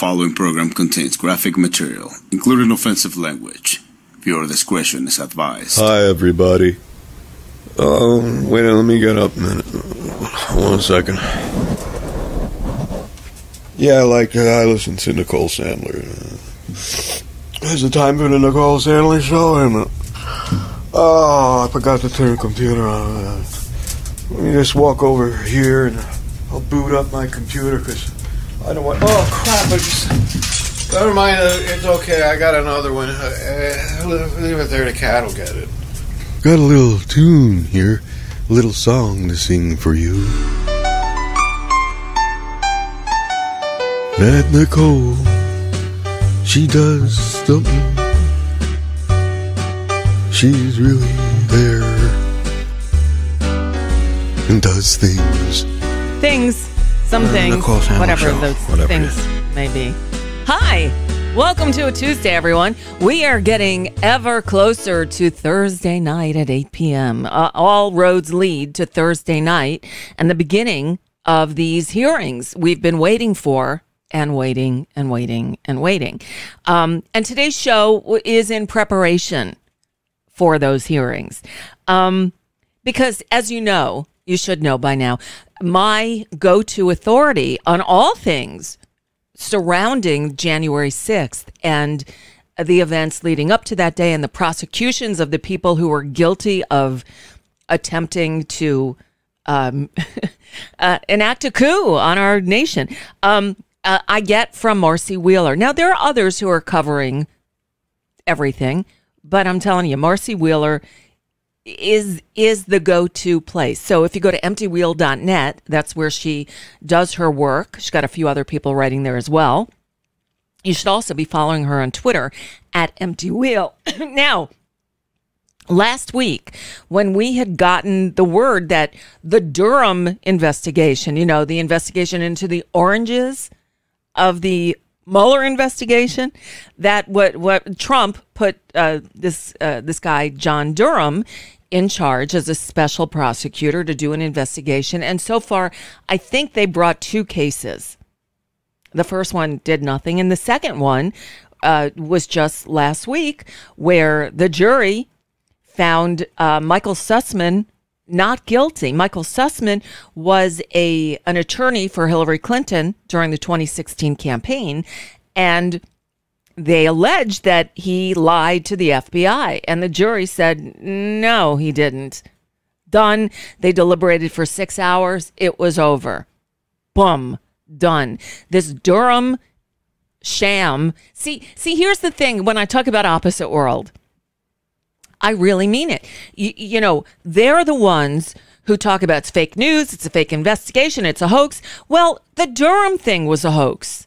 Following program contains graphic material, including offensive language. Viewer discretion is advised. Hi, everybody. Um, wait, let me get up a minute. One second. Yeah, like uh, I listen to Nicole Sandler. It's the time for the Nicole Sandler show, isn't? Oh, I forgot to turn the computer on. Let me just walk over here and I'll boot up my computer because I don't want. Oh crap! I just. Never mind. Uh, it's okay. I got another one. Uh, uh, leave it there. The cat will get it. Got a little tune here, a little song to sing for you. That Nicole, she does something. She's really there and does things. Things, some things, Nicole whatever show, those whatever things may be. Hi, welcome to a Tuesday, everyone. We are getting ever closer to Thursday night at 8 p.m. Uh, all roads lead to Thursday night and the beginning of these hearings we've been waiting for and waiting and waiting and waiting. Um, and today's show is in preparation for those hearings. Um, because as you know, you should know by now, my go to authority on all things surrounding January 6th and the events leading up to that day and the prosecutions of the people who were guilty of attempting to um, uh, enact a coup on our nation. Um, uh, I get from Marcy Wheeler. Now, there are others who are covering everything, but I'm telling you, Marcy Wheeler is is the go-to place. So if you go to emptywheel.net, that's where she does her work. She's got a few other people writing there as well. You should also be following her on Twitter at emptywheel. now, last week when we had gotten the word that the Durham investigation, you know, the investigation into the oranges of the Mueller investigation, that what what Trump put uh, this uh, this guy John Durham in charge as a special prosecutor to do an investigation, and so far, I think they brought two cases. The first one did nothing, and the second one uh, was just last week, where the jury found uh, Michael Sussman not guilty. Michael Sussman was a an attorney for Hillary Clinton during the 2016 campaign, and they alleged that he lied to the FBI, and the jury said no, he didn't. Done. They deliberated for six hours. It was over. Boom. Done. This Durham sham. See, see, here's the thing when I talk about opposite world. I really mean it. You, you know, they're the ones who talk about it's fake news, it's a fake investigation, it's a hoax. Well, the Durham thing was a hoax.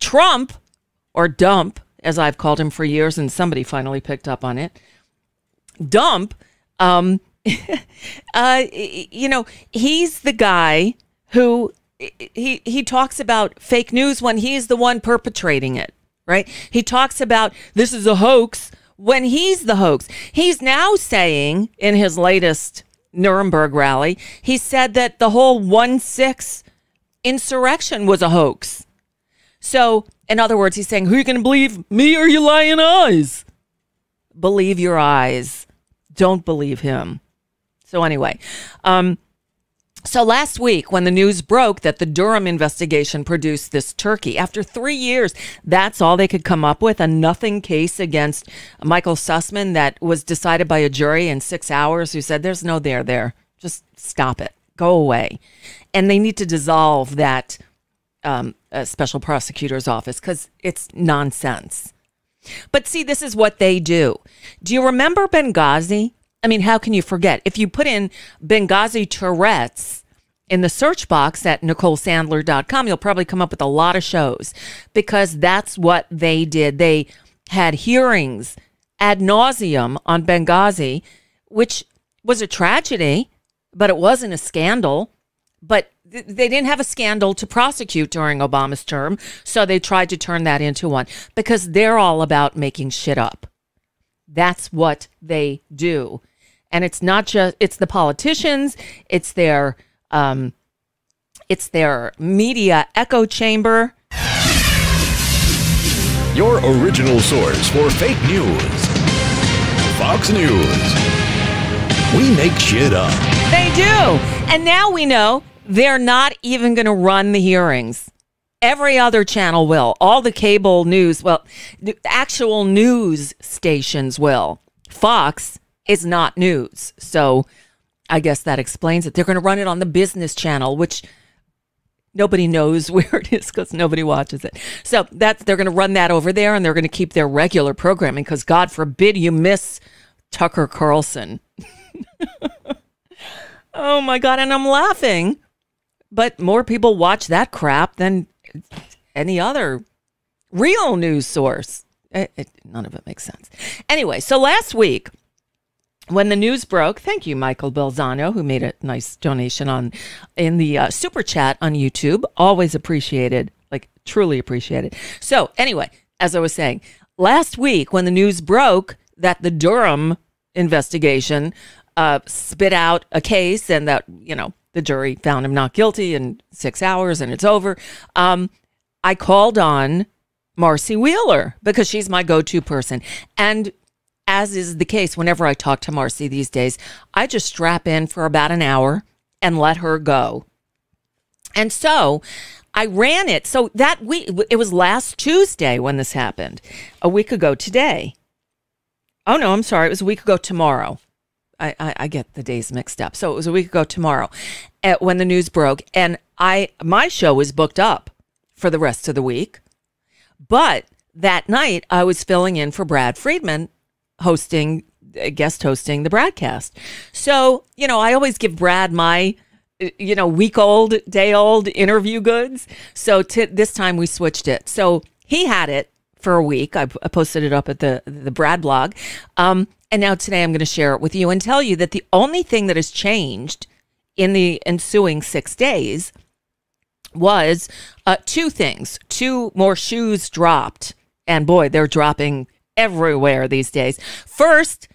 Trump, or Dump, as I've called him for years, and somebody finally picked up on it. Dump, um, uh, you know, he's the guy who he he talks about fake news when he's the one perpetrating it, right? He talks about this is a hoax when he's the hoax. He's now saying in his latest Nuremberg rally, he said that the whole 1 6 insurrection was a hoax. So, in other words, he's saying, Who you going to believe, me or your lying eyes? Believe your eyes. Don't believe him. So, anyway, um, so last week, when the news broke that the Durham investigation produced this turkey, after three years, that's all they could come up with a nothing case against Michael Sussman that was decided by a jury in six hours who said, There's no there there. Just stop it. Go away. And they need to dissolve that um, uh, special prosecutor's office because it's nonsense. But see, this is what they do. Do you remember Benghazi? I mean, how can you forget? If you put in Benghazi Tourette's in the search box at NicoleSandler.com, you'll probably come up with a lot of shows because that's what they did. They had hearings ad nauseum on Benghazi, which was a tragedy, but it wasn't a scandal. But th- they didn't have a scandal to prosecute during Obama's term, so they tried to turn that into one because they're all about making shit up. That's what they do. And it's not just it's the politicians, it's their um it's their media echo chamber. your original source for fake news. Fox News. We make shit up. They do. And now we know they're not even going to run the hearings. Every other channel will. All the cable news, well, the actual news stations will. Fox is not news. So I guess that explains it. They're going to run it on the business channel, which nobody knows where it is because nobody watches it. So that's they're going to run that over there and they're going to keep their regular programming because God forbid you miss Tucker Carlson. oh my God. And I'm laughing, but more people watch that crap than any other real news source. It, it, none of it makes sense. Anyway, so last week, when the news broke, thank you, Michael Belzano, who made a nice donation on in the uh, super chat on YouTube. Always appreciated, like truly appreciated. So, anyway, as I was saying, last week when the news broke that the Durham investigation uh, spit out a case and that you know the jury found him not guilty in six hours and it's over. Um, I called on Marcy Wheeler because she's my go-to person, and as is the case whenever I talk to Marcy these days, I just strap in for about an hour and let her go. And so I ran it. So that week, it was last Tuesday when this happened, a week ago today. Oh, no, I'm sorry. It was a week ago tomorrow. I, I, I get the days mixed up. So it was a week ago tomorrow at, when the news broke. And I my show was booked up for the rest of the week. But that night, I was filling in for Brad Friedman hosting, uh, guest hosting the Bradcast. So, you know, I always give Brad my, uh, you know, week old, day old interview goods. So this time we switched it. So he had it for a week. I, I posted it up at the the Brad blog. Um, and now today I'm going to share it with you and tell you that the only thing that has changed in the ensuing six days was uh, two things. Two more shoes dropped. And boy, they're dropping everywhere these days. First,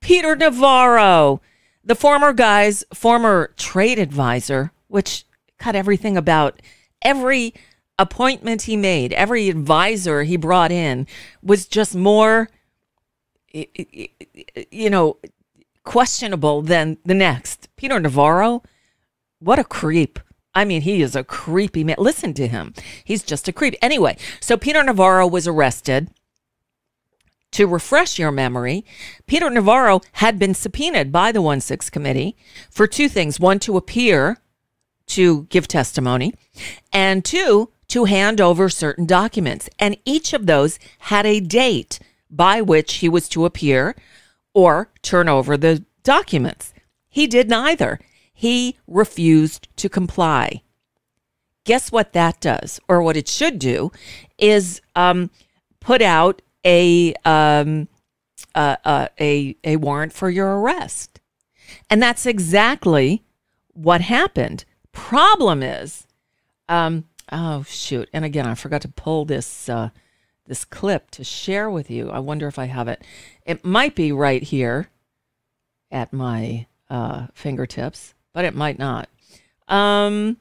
Peter Navarro, the former guy's former trade advisor, which cut everything about every appointment he made, every advisor he brought in was just more, you know, questionable than the next. Peter Navarro, what a creep. I mean, he is a creepy man. Listen to him. He's just a creep. Anyway, so Peter Navarro was arrested to refresh your memory, Peter Navarro had been subpoenaed by the 1 6 committee for two things one, to appear to give testimony, and two, to hand over certain documents. And each of those had a date by which he was to appear or turn over the documents. He did neither. He refused to comply. Guess what that does, or what it should do, is um, put out a um, uh, uh, a a warrant for your arrest, and that's exactly what happened. Problem is, um, oh shoot! And again, I forgot to pull this uh, this clip to share with you. I wonder if I have it. It might be right here at my uh, fingertips, but it might not. Um,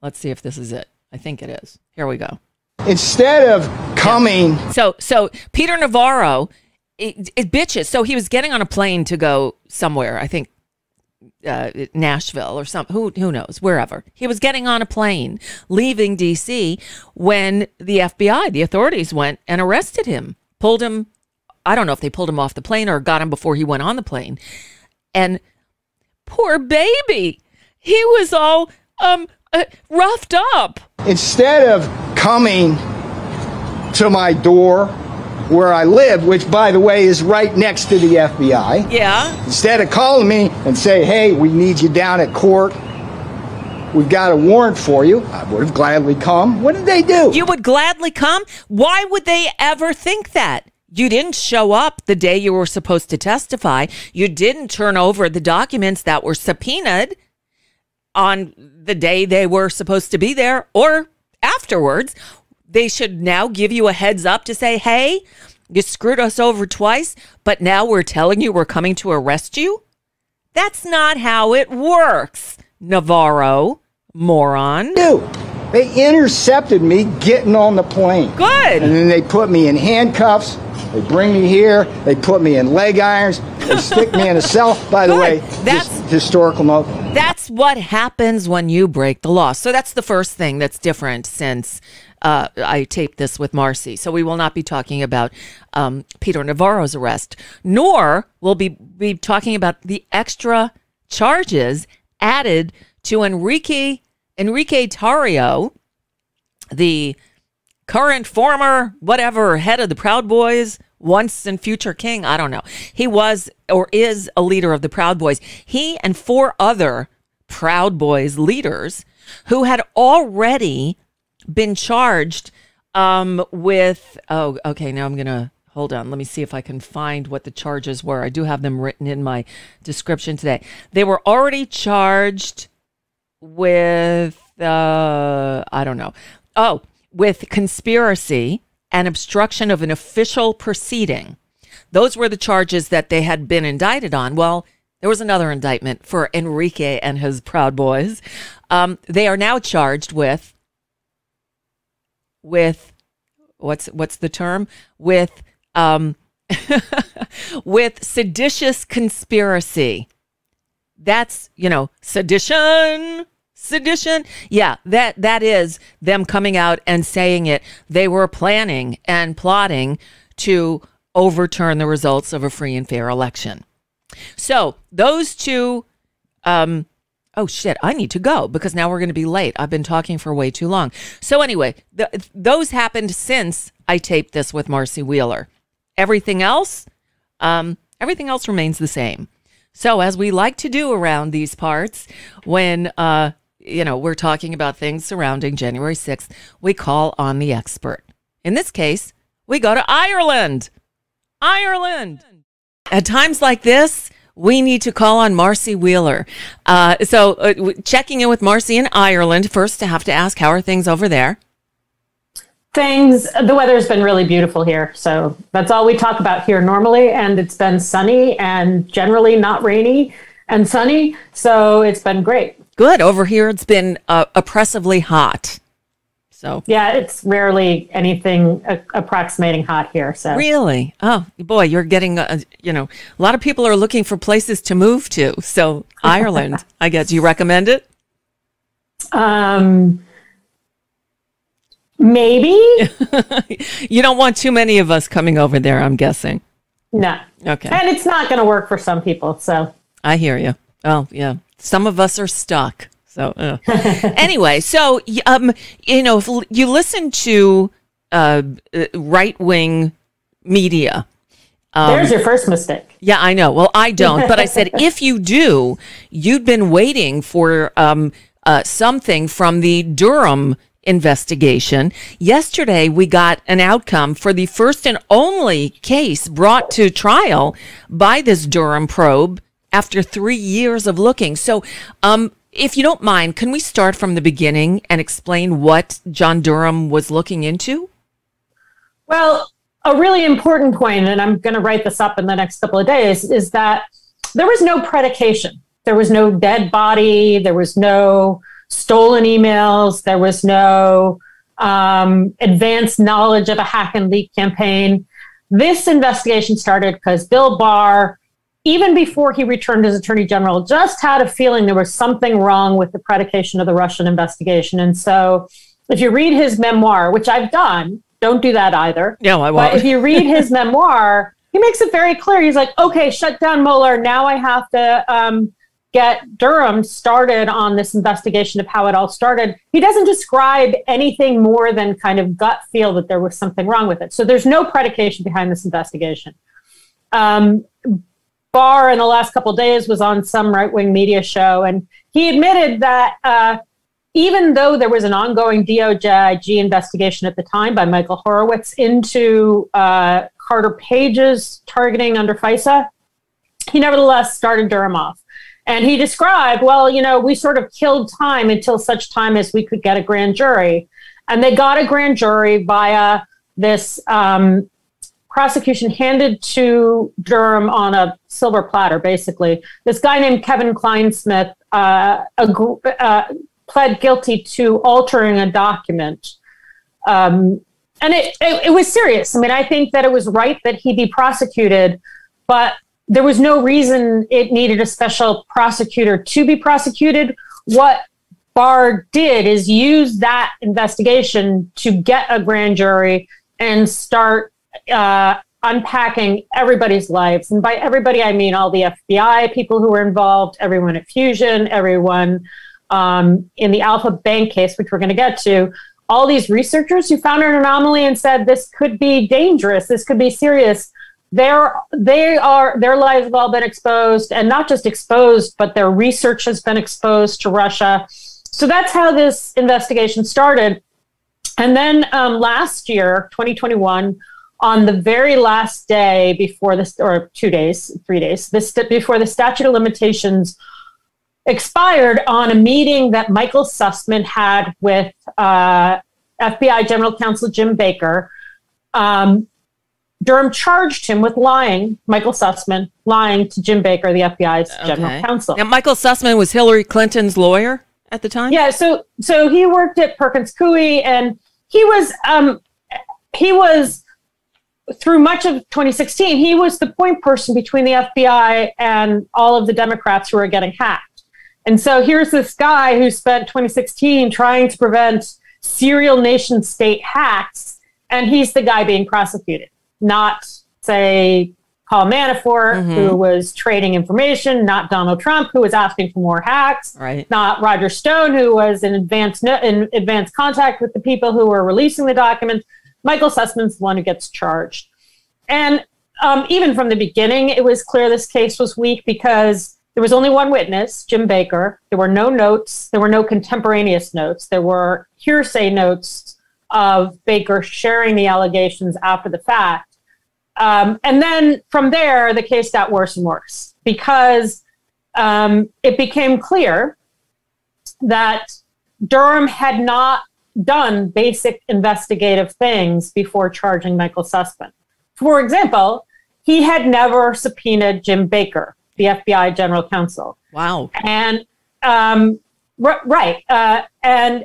let's see if this is it. I think it is. Here we go. Instead of coming. So, so Peter Navarro, it, it, bitches. So he was getting on a plane to go somewhere. I think uh, Nashville or some who who knows wherever he was getting on a plane leaving D.C. when the FBI, the authorities went and arrested him, pulled him. I don't know if they pulled him off the plane or got him before he went on the plane, and poor baby, he was all um uh, roughed up. Instead of coming to my door where I live, which by the way is right next to the FBI. Yeah. Instead of calling me and say, "Hey, we need you down at court. We've got a warrant for you," I would have gladly come. What did they do? You would gladly come? Why would they ever think that? You didn't show up the day you were supposed to testify. You didn't turn over the documents that were subpoenaed on the day they were supposed to be there or afterwards. They should now give you a heads up to say, hey, you screwed us over twice, but now we're telling you we're coming to arrest you? That's not how it works, Navarro, moron. Do. They intercepted me getting on the plane. Good. And then they put me in handcuffs. They bring me here. They put me in leg irons. They stick me in a cell. By the way, That's- historical note. That's what happens when you break the law. So that's the first thing that's different since uh, I taped this with Marcy. So we will not be talking about um, Peter Navarro's arrest, nor will be be talking about the extra charges added to Enrique Enrique Tarrio, the current former whatever head of the Proud Boys, once and future king. I don't know. He was or is a leader of the Proud Boys. He and four other Proud Boys leaders who had already been charged um, with. Oh, okay. Now I'm gonna hold on. Let me see if I can find what the charges were. I do have them written in my description today. They were already charged with uh I don't know. Oh, with conspiracy and obstruction of an official proceeding. Those were the charges that they had been indicted on. Well, there was another indictment for Enrique and his Proud Boys. Um, they are now charged with with what's what's the term? With um, with seditious conspiracy. That's you know sedition sedition. Yeah that that is them coming out and saying it. They were planning and plotting to overturn the results of a free and fair election. So those two um oh shit i need to go because now we're going to be late. I've been talking for way too long. So anyway th- those happened since i taped this with marcy wheeler. Everything else um everything else remains the same. So as we like to do around these parts when uh you know we're talking about things surrounding january 6th we call on the expert. In this case we go to ireland. Ireland! At times like this, we need to call on Marcy Wheeler. Uh, so, uh, checking in with Marcy in Ireland. First, to have to ask, how are things over there? things the weather's been really beautiful here so that's all we talk about here normally and it's been sunny and generally not rainy and sunny so it's been great Good. Over here, it's been uh, oppressively hot. So, yeah it's rarely anything a- approximating hot here so really, oh boy, you're getting, uh, you know, a lot of people are looking for places to move to. So, Ireland, I guess. Do you recommend it? um maybe You don't want too many of us coming over there, I'm guessing. no Okay. and it's not going to work for some people so I hear you. Oh, yeah. Some of us are stuck. So, uh. anyway, so um, you know, if you listen to uh, right wing media, there's your first mistake yeah, I know. Well, I don't, but I said if you do, you'd been waiting for um, uh, something from the Durham investigation. Yesterday, we got an outcome for the first and only case brought to trial by this Durham probe after three years of looking. So, um, if you don't mind, can we start from the beginning and explain what John Durham was looking into? Well, a really important point, and I'm going to write this up in the next couple of days, is that there was no predication. There was no dead body. There was no stolen emails. There was no um, advanced knowledge of a hack and leak campaign. This investigation started because Bill Barr, even before he returned as Attorney General, just had a feeling there was something wrong with the predication of the Russian investigation. And so, if you read his memoir, which I've done, don't do that either. No, I won't. if you read his memoir, he makes it very clear. He's like, okay, shut down Mueller. Now I have to um, get Durham started on this investigation of how it all started. He doesn't describe anything more than kind of gut feel that there was something wrong with it. So there's no predication behind this investigation. Um, Barr in the last couple days was on some right wing media show, and he admitted that uh, even though there was an ongoing DOJ investigation at the time by Michael Horowitz into uh, Carter Page's targeting under FISA, he nevertheless started Durham off. And he described, well, you know, we sort of killed time until such time as we could get a grand jury. And they got a grand jury via this um, prosecution handed to Durham on a silver platter, basically. This guy named Kevin Clinesmith uh, agr- uh, pled guilty to altering a document. Um, and it, it, it was serious. I mean, I think that it was right that he be prosecuted, but there was no reason it needed a special prosecutor to be prosecuted. What Barr did is use that investigation to get a grand jury and start uh, unpacking everybody's lives. And by everybody, I mean all the FBI people who were involved, everyone at Fusion, everyone um, in the Alpha Bank case, which we're going to get to. All these researchers who found an anomaly and said this could be dangerous, this could be serious. They're, they are their lives have all been exposed, and not just exposed, but their research has been exposed to Russia. So that's how this investigation started. And then um, last year, 2021, on the very last day before this, or two days, three days, this before the statute of limitations expired on a meeting that Michael Sussman had with uh, FBI General Counsel Jim Baker. Um, Durham charged him with lying, Michael Sussman, lying to Jim Baker, the FBI's okay. general counsel. Now, Michael Sussman was Hillary Clinton's lawyer at the time? Yeah, so so he worked at Perkins Coie and he was um, he was through much of 2016, he was the point person between the FBI and all of the Democrats who were getting hacked. And so here's this guy who spent 2016 trying to prevent serial nation state hacks, and he's the guy being prosecuted, not, say, Paul Manafort, mm-hmm. who was trading information, not Donald Trump, who was asking for more hacks, right. not Roger Stone, who was in advanced, in advanced contact with the people who were releasing the documents. Michael Sussman's the one who gets charged. And um, even from the beginning, it was clear this case was weak because there was only one witness, Jim Baker. There were no notes. There were no contemporaneous notes. There were hearsay notes of Baker sharing the allegations after the fact. Um, and then from there, the case got worse and worse because um, it became clear that Durham had not done basic investigative things before charging Michael Sussman. For example, he had never subpoenaed Jim Baker, the FBI general counsel. Wow. And um, r- right. Uh, and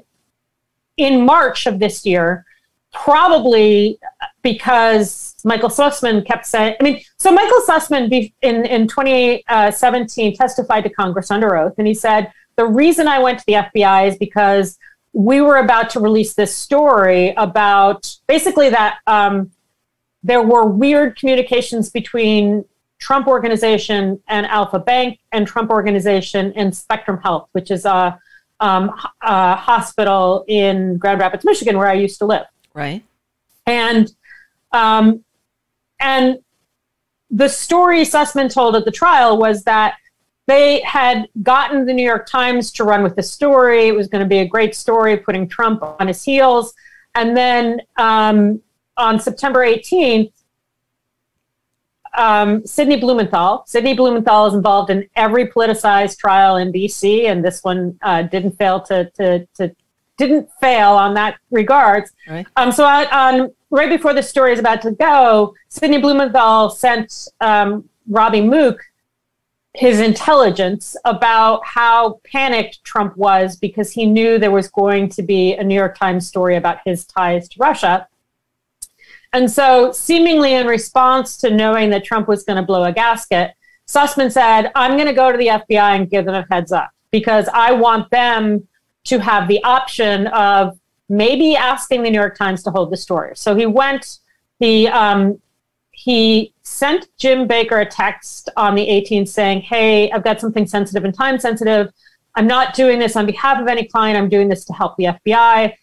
in March of this year, probably because Michael Sussman kept saying, I mean, so Michael Sussman be, in, in 2017 testified to Congress under oath, and he said, the reason I went to the FBI is because we were about to release this story about basically that um, there were weird communications between Trump Organization and Alpha Bank and Trump Organization and Spectrum Health, which is a, um, a hospital in Grand Rapids, Michigan, where I used to live. Right. And um, and the story Sussman told at the trial was that they had gotten the New York Times to run with the story. It was going to be a great story, putting Trump on his heels. And then um, on September 18th, um, Sidney Blumenthal. Sidney Blumenthal is involved in every politicized trial in DC, and this one uh, didn't fail to, to, to didn't fail on that regards. Right. Um, so I, on right before the story is about to go, Sidney Blumenthal sent um, Robbie Mook his intelligence about how panicked Trump was because he knew there was going to be a New York Times story about his ties to Russia. And so, seemingly in response to knowing that Trump was going to blow a gasket, Sussman said, I'm going to go to the FBI and give them a heads up because I want them to have the option of maybe asking the New York Times to hold the story. So he went, he um, he sent Jim Baker a text on the 18th saying, Hey, I've got something sensitive and time sensitive. I'm not doing this on behalf of any client. I'm doing this to help the FBI.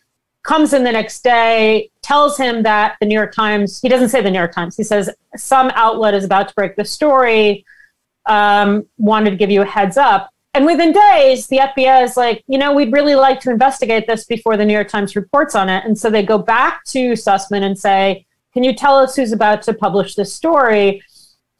Comes in the next day, tells him that the New York Times, he doesn't say the New York Times, he says some outlet is about to break the story. Um, wanted to give you a heads up. And within days, the FBI is like, you know, we'd really like to investigate this before the New York Times reports on it. And so they go back to Sussman and say, can you tell us who's about to publish this story?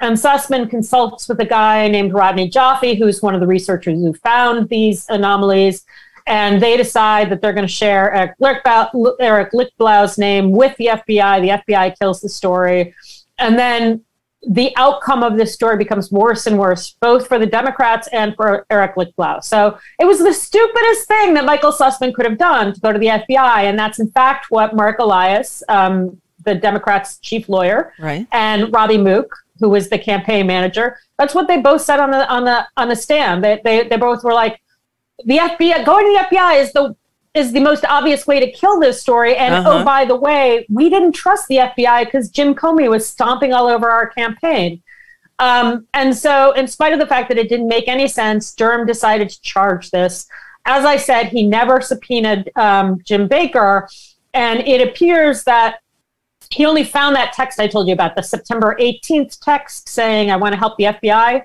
And Sussman consults with a guy named Rodney Joffe, who's one of the researchers who found these anomalies. And they decide that they're going to share Eric, Lichtblau, Eric Lichtblau's name with the FBI. The FBI kills the story. And then the outcome of this story becomes worse and worse, both for the Democrats and for Eric Lichtblau. So it was the stupidest thing that Michael Sussman could have done to go to the FBI. And that's in fact what Marc Elias, um, the Democrats' chief lawyer, right. and Robbie Mook, who was the campaign manager, that's what they both said on the on the on the stand. They they, they both were like, the FBI going to the FBI is the is the most obvious way to kill this story. And Uh-huh. oh, by the way, we didn't trust the FBI because Jim Comey was stomping all over our campaign. Um, and so, in spite of the fact that it didn't make any sense, Durham decided to charge this. As I said, he never subpoenaed um, Jim Baker. And it appears that he only found that text I told you about, the September 18th text saying, I want to help the FBI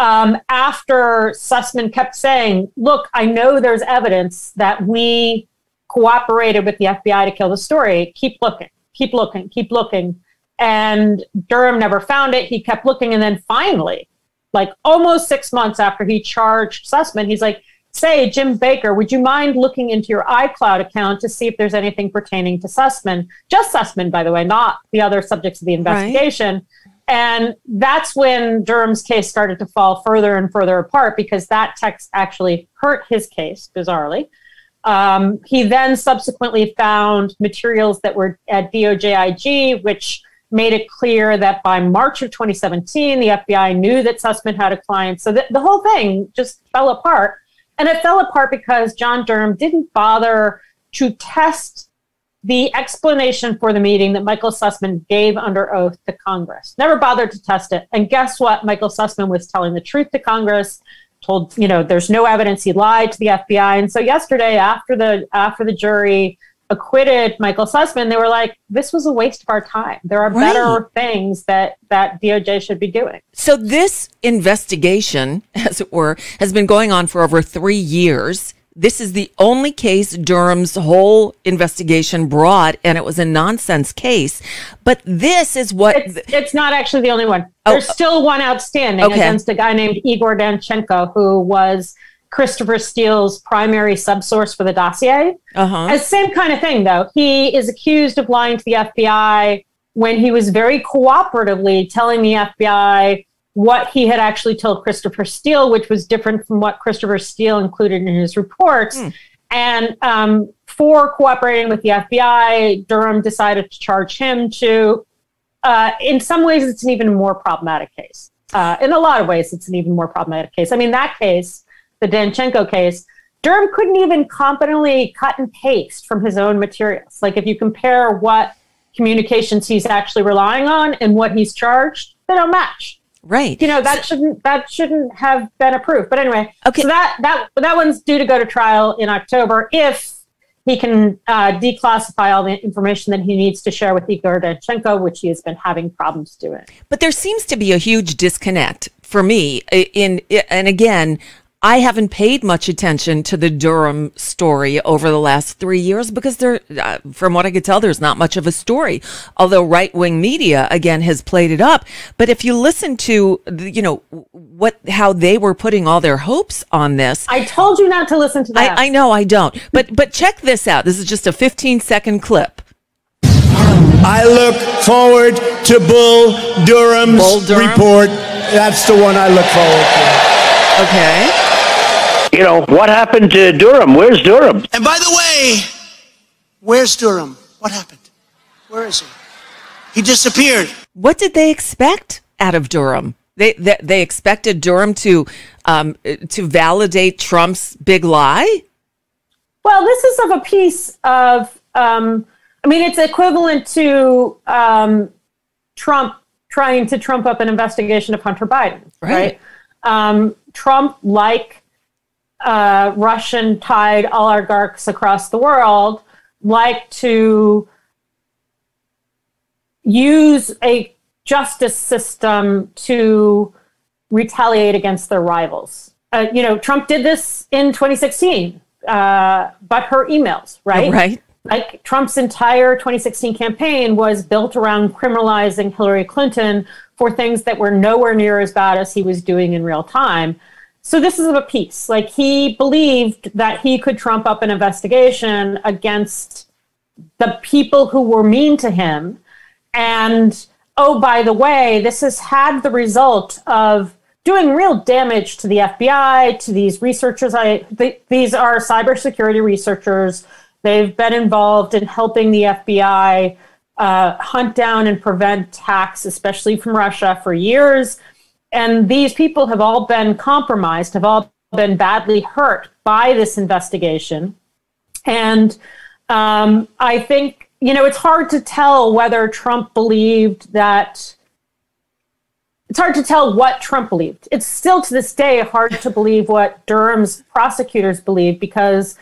um, after Sussman kept saying, "Look, I know there's evidence that we cooperated with the FBI to kill the story. Keep looking, keep looking, keep looking." And Durham never found it. He kept looking, and then finally, like almost six months after he charged Sussman, he's like, "Say, Jim Baker, would you mind looking into your iCloud account to see if there's anything pertaining to Sussman? Just Sussman, by the way, not the other subjects of the investigation." And that's when Durham's case started to fall further and further apart because that text actually hurt his case, bizarrely. Um, he then subsequently found materials that were at DOJIG, which made it clear that by March of 2017, the FBI knew that Sussman had a client. So the, the whole thing just fell apart. And it fell apart because John Durham didn't bother to test the explanation for the meeting that Michael Sussman gave under oath to Congress. Never bothered to test it. And guess what? Michael Sussman was telling the truth to Congress. Told you know there's no evidence he lied to the FBI. And so yesterday, after the after the jury acquitted Michael Sussman, they were like, "This was a waste of our time. There are Right. better things that that DOJ should be doing." So this investigation, as it were, has been going on for over three years. This is the only case Durham's whole investigation brought, and it was a nonsense case. But this is what It's, it's not actually the only one. Oh, There's still one outstanding okay. against a guy named Igor Danchenko, who was Christopher Steele's primary subsource for the dossier. uh-huh. Uh, same kind of thing, though. He is accused of lying to the FBI when he was very cooperatively telling the FBI what he had actually told Christopher Steele, which was different from what Christopher Steele included in his reports. And um, for cooperating with the FBI, Durham decided to charge him to. Uh, in some ways, it's an even more problematic case. Uh, in a lot of ways, it's an even more problematic case. I mean, that case, the Danchenko case, Durham couldn't even competently cut and paste from his own materials. Like if you compare what communications he's actually relying on and what he's charged, they don't match. right. You know that shouldn't that shouldn't have been approved. But anyway, Okay. So that that that one's due to go to trial in October if he can uh, declassify all the information that he needs to share with Igor Danchenko, which he has been having problems doing. But there seems to be a huge disconnect for me in and again, I haven't paid much attention to the Durham story over the last three years because there, uh, from what I could tell, there's not much of a story. Although right wing media again has played it up. But if you listen to, the- you know, what how they were putting all their hopes on this, I told you not to listen to that. I, I know I don't. But but check this out. This is just a 15 second clip. I look forward to Bull Durham's Bull Durham? report. That's the one I look forward to. Okay. You know, what happened to Durham? Where's Durham? And by the way, where's Durham? What happened? Where is he? He disappeared. What did they expect out of Durham? They they, they expected Durham to um, to validate Trump's big lie. Well, this is of a piece of, um, I mean, it's equivalent to um, Trump trying to trump up an investigation of Hunter Biden, Right. right? Um, Trump, like uh, Russian tied oligarchs across the world, like to use a justice system to retaliate against their rivals. Uh, you know, Trump did this in 2016, uh, but her emails, right? Right. Like Trump's entire 2016 campaign was built around criminalizing Hillary Clinton for things that were nowhere near as bad as he was doing in real time. So this is a piece. Like he believed that he could trump up an investigation against the people who were mean to him and oh, by the way, this has had the result of doing real damage to the FBI, to these researchers. I th- these are cybersecurity researchers. They've been involved in helping the FBI uh, hunt down and prevent hacks, especially from Russia, for years. And these people have all been compromised, have all been badly hurt by this investigation. And um, I think, you know, it's hard to tell whether Trump believed that. It's hard to tell what Trump believed. It's still to this day hard to believe what Durham's prosecutors believe because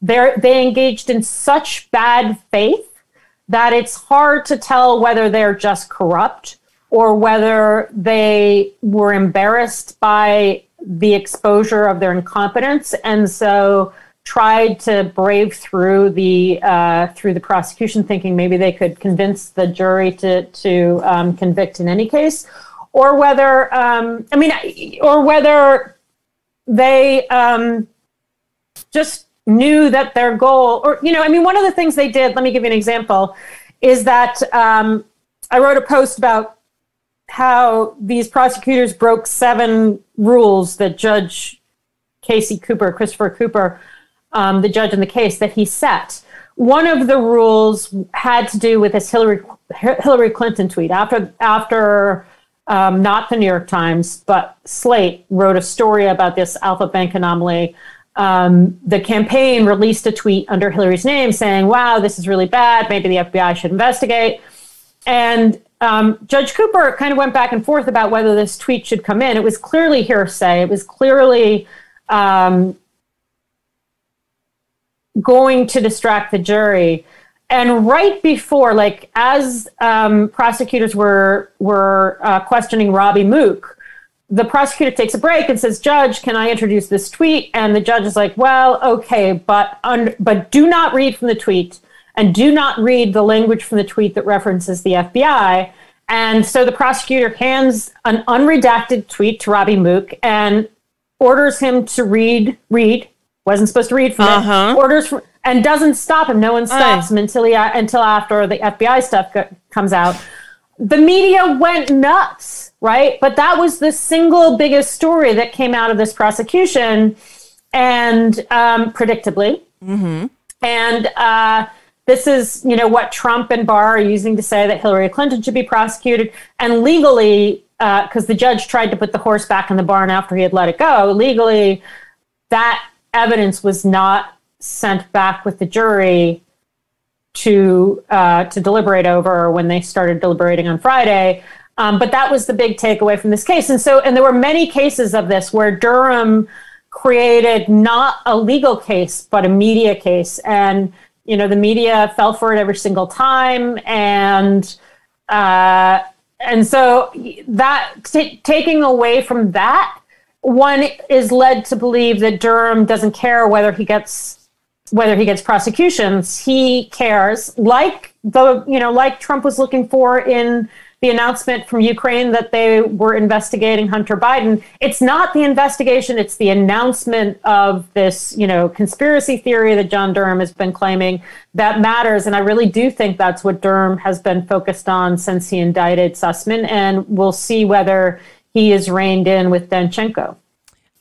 they they engaged in such bad faith that it's hard to tell whether they're just corrupt or whether they were embarrassed by the exposure of their incompetence and so tried to brave through the uh, through the prosecution thinking maybe they could convince the jury to to um, convict in any case or whether um, i mean or whether they um, just knew that their goal, or, you know, I mean, one of the things they did, let me give you an example, is that um, I wrote a post about how these prosecutors broke seven rules that Judge Casey Cooper, Christopher Cooper, um, the judge in the case, that he set. One of the rules had to do with this Hillary Hillary Clinton tweet after after um, not the New York Times but Slate wrote a story about this Alpha Bank anomaly um, the campaign released a tweet under Hillary's name saying, wow, this is really bad. Maybe the FBI should investigate. And um, Judge Cooper kind of went back and forth about whether this tweet should come in. It was clearly hearsay. It was clearly um, going to distract the jury. And right before, like as um, prosecutors were were uh, questioning Robbie Mook, the prosecutor takes a break and says, "Judge, can I introduce this tweet?" And the judge is like, "Well, okay, but un- but do not read from the tweet, and do not read the language from the tweet that references the FBI." And so the prosecutor hands an unredacted tweet to Robbie Mook and orders him to read. Read wasn't supposed to read from uh-huh. it. Orders from, and doesn't stop him. No one stops Aye. him until he until after the FBI stuff comes out. The media went nuts right? But that was the single biggest story that came out of this prosecution, and um, predictably. Mm-hmm. And uh, this is, you know, what Trump and Barr are using to say that Hillary Clinton should be prosecuted, and legally, because uh, the judge tried to put the horse back in the barn after he had let it go, legally, that evidence was not sent back with the jury to uh, to deliberate over when they started deliberating on Friday. Um, but that was the big takeaway from this case. And so, and there were many cases of this where Durham created not a legal case, but a media case. And, you know, the media fell for it every single time. And, uh, and so that t- taking away from that, one is led to believe that Durham doesn't care whether he gets whether he gets prosecutions. He cares, like the you know, like Trump was looking for in the announcement from Ukraine that they were investigating Hunter Biden. It's not the investigation, it's the announcement of this, you know, conspiracy theory that John Durham has been claiming that matters. And I really do think that's what Durham has been focused on since he indicted Sussman. And we'll see whether he is reined in with Danchenko.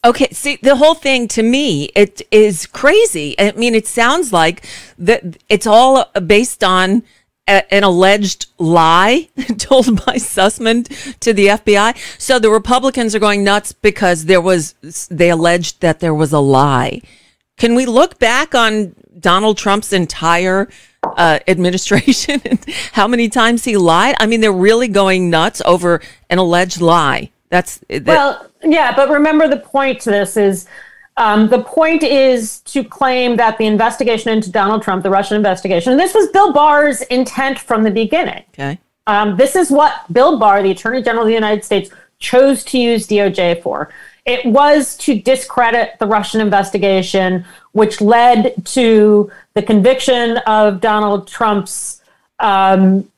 Okay, see the whole thing to me it is crazy. I mean, it sounds like that it's all based on a, an alleged lie told by Sussman to the FBI. So the Republicans are going nuts because there was they alleged that there was a lie. Can we look back on Donald Trump's entire uh, administration and how many times he lied? I mean, they're really going nuts over an alleged lie. That's that, well, yeah, but remember the point to this is um, the point is to claim that the investigation into Donald Trump, the Russian investigation, and this was Bill Barr's intent from the beginning. Okay. Um, this is what Bill Barr, the Attorney General of the United States, chose to use DOJ for. It was to discredit the Russian investigation, which led to the conviction of Donald Trump's um,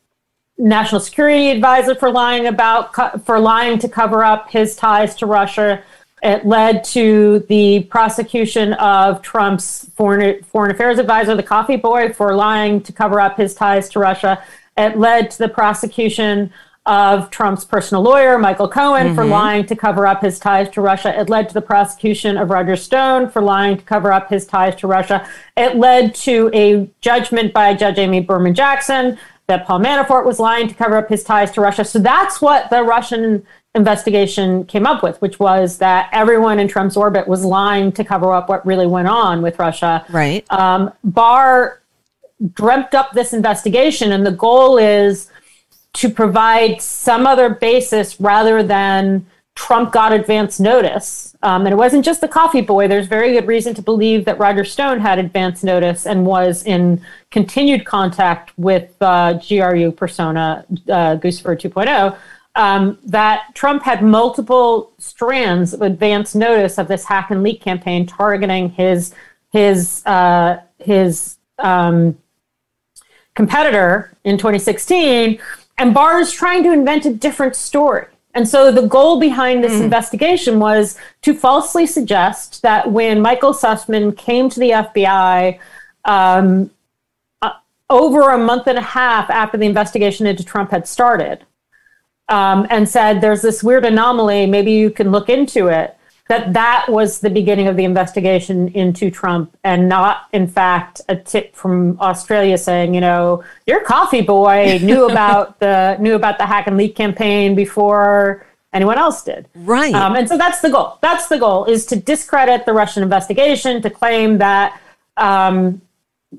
national security advisor for lying about for lying to cover up his ties to Russia it led to the prosecution of Trump's foreign, foreign affairs advisor, the coffee boy, for lying to cover up his ties to Russia. It led to the prosecution of Trump's personal lawyer, Michael Cohen, mm-hmm. for lying to cover up his ties to Russia. It led to the prosecution of Roger Stone for lying to cover up his ties to Russia. It led to a judgment by Judge Amy Berman Jackson that Paul Manafort was lying to cover up his ties to Russia. So that's what the Russian investigation came up with, which was that everyone in Trump's orbit was lying to cover up what really went on with Russia. Right. Um, Barr dreamt up this investigation, and the goal is to provide some other basis rather than Trump got advance notice. Um, and it wasn't just the coffee boy. There's very good reason to believe that Roger Stone had advance notice and was in continued contact with uh, GRU persona, uh, Guccifer 2.0. Um, that Trump had multiple strands of advance notice of this hack and leak campaign targeting his his uh, his um, competitor in 2016, and Barr is trying to invent a different story. And so the goal behind this mm. investigation was to falsely suggest that when Michael Sussman came to the FBI um, uh, over a month and a half after the investigation into Trump had started um, and said, There's this weird anomaly, maybe you can look into it that that was the beginning of the investigation into Trump and not, in fact, a tip from Australia saying, you know, your coffee boy knew about the knew about the hack and leak campaign before anyone else did. Right. Um, and so that's the goal. That's the goal is to discredit the Russian investigation, to claim that um,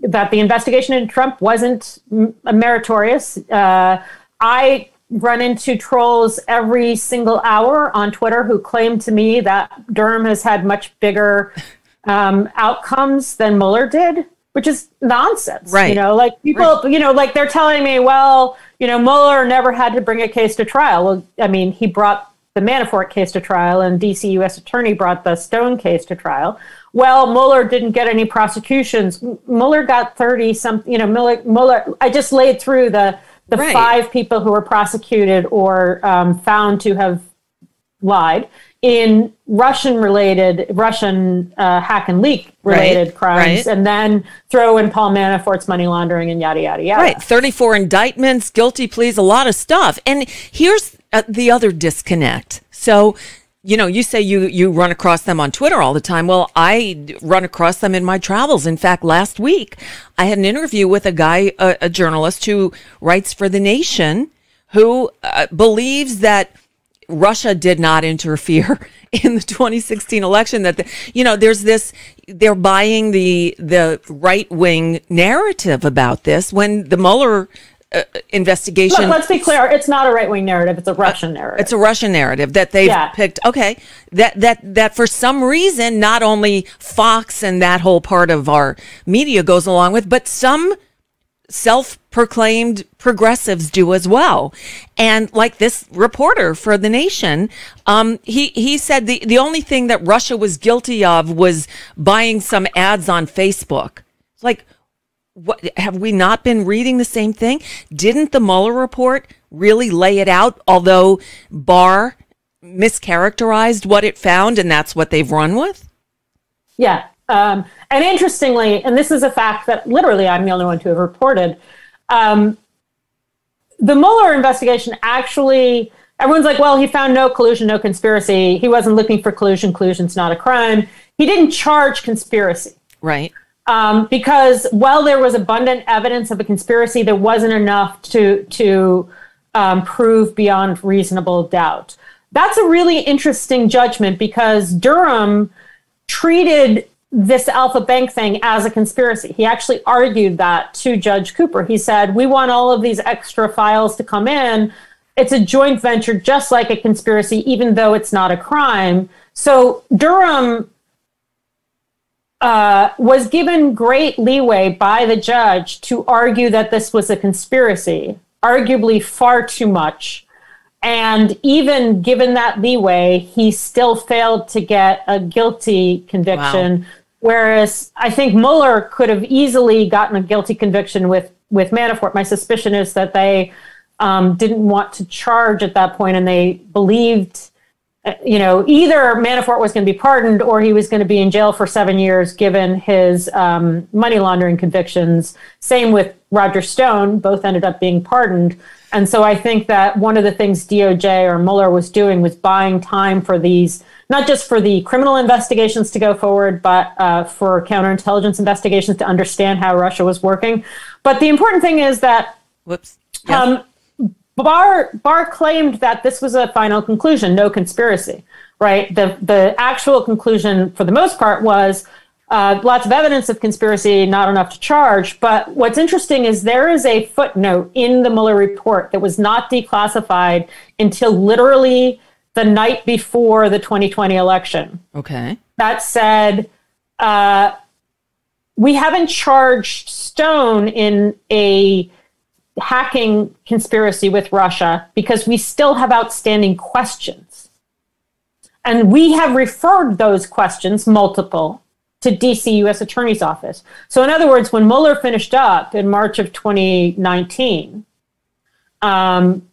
that the investigation into Trump wasn't meritorious. Uh, I run into trolls every single hour on Twitter who claim to me that Durham has had much bigger um, outcomes than Mueller did, which is nonsense. Right. You know, like people, right. you know, like they're telling me, well, you know, Mueller never had to bring a case to trial. Well, I mean, he brought the Manafort case to trial, and DC U.S. Attorney brought the Stone case to trial. Well, Mueller didn't get any prosecutions. Mueller got thirty some. You know, Mueller. Mueller. I just laid through the the right. five people who were prosecuted or um, found to have lied in Russian related, Russian uh, hack and leak related right, crimes, right. and then throw in Paul Manafort's money laundering and yada, yada, yada. Right. 34 indictments, guilty pleas, a lot of stuff. And here's uh, the other disconnect. So you know, you say you you run across them on Twitter all the time. Well, I run across them in my travels. In fact, last week I had an interview with a guy, a, a journalist who writes for The Nation, who uh, believes that Russia did not interfere in the 2016 election. That the, you know, there's this they're buying the the right wing narrative about this when the Mueller uh, investigation. Look, let's be clear. It's not a right wing narrative. It's a Russian uh, narrative. It's a Russian narrative that they've yeah. picked. Okay, that that that for some reason not only Fox and that whole part of our media goes along with, but some self-proclaimed progressives do as well. And like this reporter for the Nation, um, he he said the the only thing that Russia was guilty of was buying some ads on Facebook. It's Like what have we not been reading the same thing? Didn't the Mueller report really lay it out? Although Barr mischaracterized what it found, and that's what they've run with. Yeah, um, and interestingly, and this is a fact that literally I'm the only one to have reported. Um, the Mueller investigation actually, everyone's like, well, he found no collusion, no conspiracy. He wasn't looking for collusion. Collusion's not a crime. He didn't charge conspiracy. Right um, because while there was abundant evidence of a conspiracy, there wasn't enough to to um, prove beyond reasonable doubt. That's a really interesting judgment because Durham treated this Alfa Bank thing as a conspiracy. He actually argued that to Judge Cooper. He said, "We want all of these extra files to come in." It's a joint venture, just like a conspiracy, even though it's not a crime. So Durham uh, was given great leeway by the judge to argue that this was a conspiracy, arguably far too much. And even given that leeway, he still failed to get a guilty conviction. Wow. Whereas I think Mueller could have easily gotten a guilty conviction with, with Manafort. My suspicion is that they um, didn't want to charge at that point and they believed you know, either Manafort was going to be pardoned or he was going to be in jail for seven years given his um, money laundering convictions. Same with Roger Stone, both ended up being pardoned. And so I think that one of the things DOJ or Mueller was doing was buying time for these, not just for the criminal investigations to go forward, but uh, for counterintelligence investigations to understand how Russia was working. But the important thing is that. Whoops. Yes. Um, Barr Barr claimed that this was a final conclusion, no conspiracy, right? The the actual conclusion, for the most part, was uh, lots of evidence of conspiracy, not enough to charge. But what's interesting is there is a footnote in the Mueller report that was not declassified until literally the night before the 2020 election. Okay. That said, uh, we haven't charged Stone in a hacking conspiracy with Russia because we still have outstanding questions. And we have referred those questions, multiple, to DC US Attorney's Office. So, in other words, when Mueller finished up in March of 2019, um,